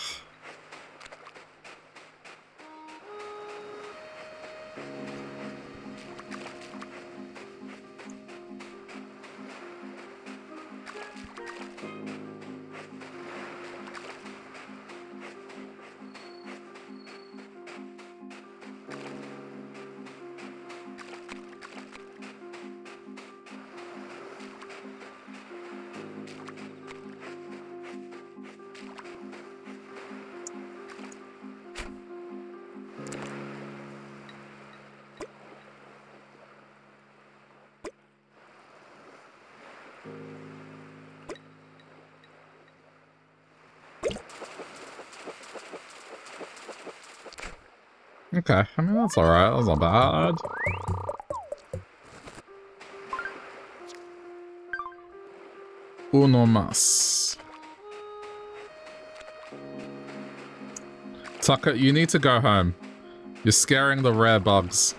Okay, I mean, that's alright. That's not bad. Uno mas. Tucker, you need to go home. You're scaring the rare bugs.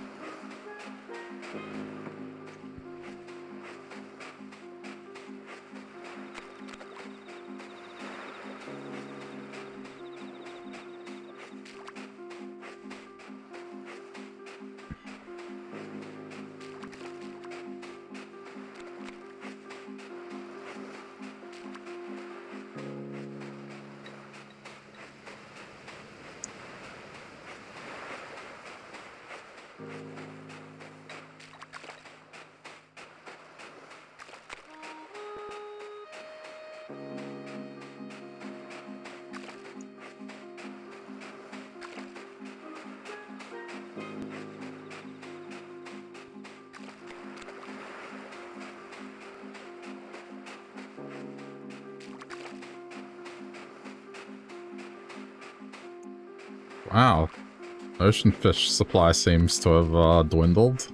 Ocean fish supply seems to have uh, dwindled.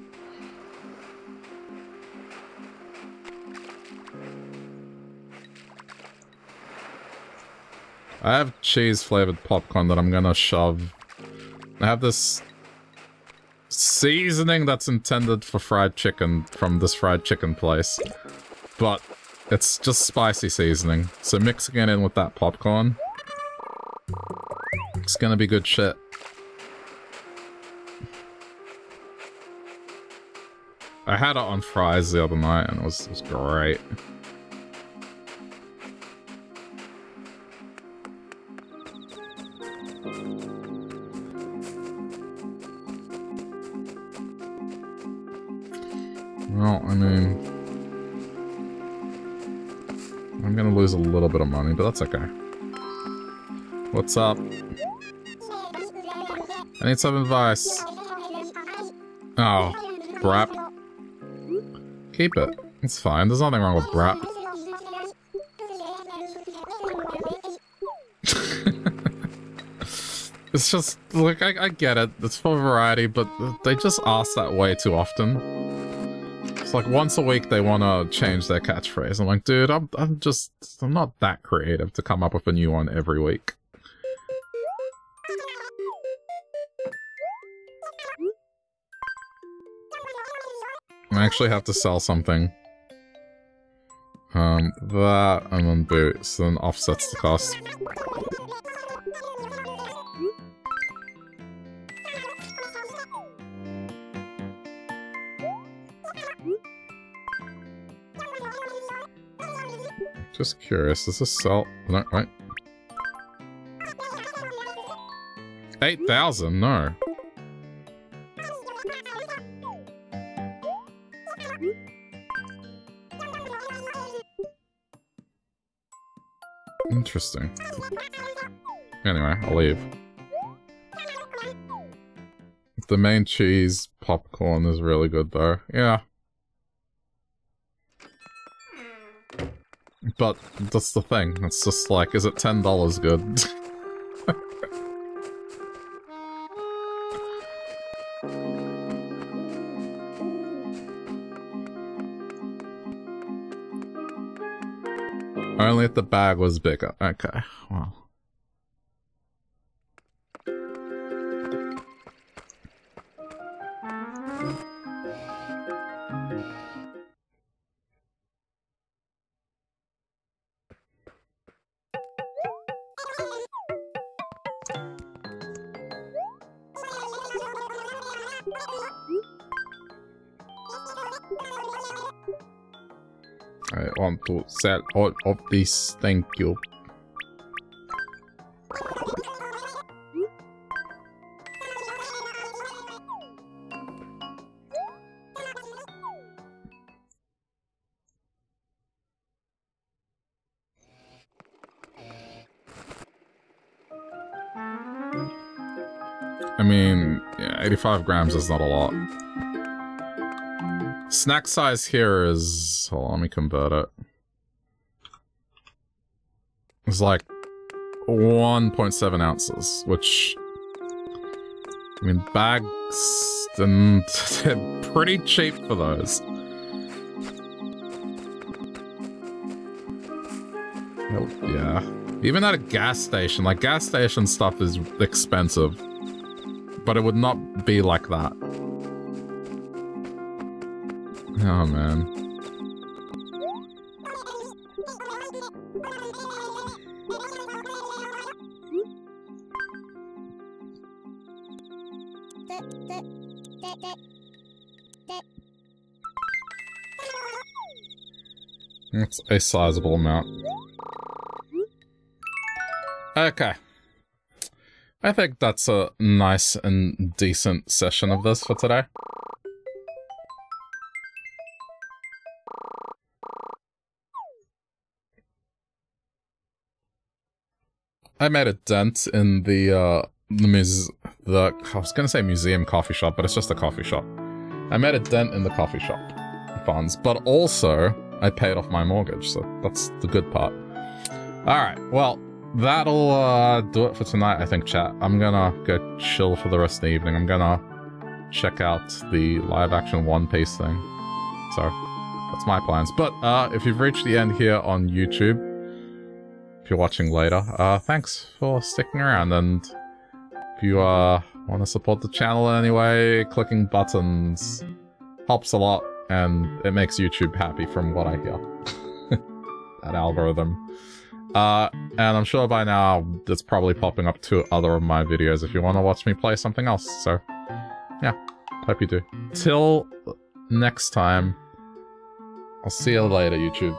I have cheese flavored popcorn that I'm gonna shove. I have this seasoning that's intended for fried chicken from this fried chicken place. But It's just spicy seasoning. So mixing it in with that popcorn, it's gonna be good shit. I had it on fries the other night and it was, it was great. Well, I mean... I'm gonna lose a little bit of money, but that's okay. What's up? I need some advice. Oh, crap. Keep it. It's fine. There's nothing wrong with Brap. <laughs> it's just, like, I, I get it. It's for variety, but they just ask that way too often. It's like once a week they want to change their catchphrase. I'm like, dude, I'm, I'm just, I'm not that creative to come up with a new one every week. I actually have to sell something. Um, that and then boots, then offsets the cost. Just curious, does this sell? No, right? 8,000? No. Interesting. Anyway, I'll leave. The main cheese popcorn is really good though. Yeah. But that's the thing. It's just like, is it $10 good? <laughs> If the bag was bigger. Okay, well. All of these, thank you. I mean, yeah, 85 grams is not a lot. Snack size here is... Hold on, let me convert it. It's like 1.7 ounces, which... I mean, bags... And <laughs> they're pretty cheap for those. Yeah. Even at a gas station, like gas station stuff is expensive. But it would not be like that. Oh, man. A sizable amount. Okay. I think that's a nice and decent session of this for today. I made a dent in the, uh, the muse- the, I was gonna say museum coffee shop, but it's just a coffee shop. I made a dent in the coffee shop funds, but also I paid off my mortgage, so that's the good part. Alright, well, that'll uh, do it for tonight, I think, chat. I'm gonna go chill for the rest of the evening. I'm gonna check out the live-action One Piece thing. So, that's my plans. But uh, if you've reached the end here on YouTube, if you're watching later, uh, thanks for sticking around. And if you uh, want to support the channel in any way, clicking buttons helps a lot, and it makes YouTube happy from what I hear. <laughs> that algorithm. Uh, and I'm sure by now it's probably popping up to other of my videos if you want to watch me play something else. So, yeah, hope you do. Till next time, I'll see you later, YouTube.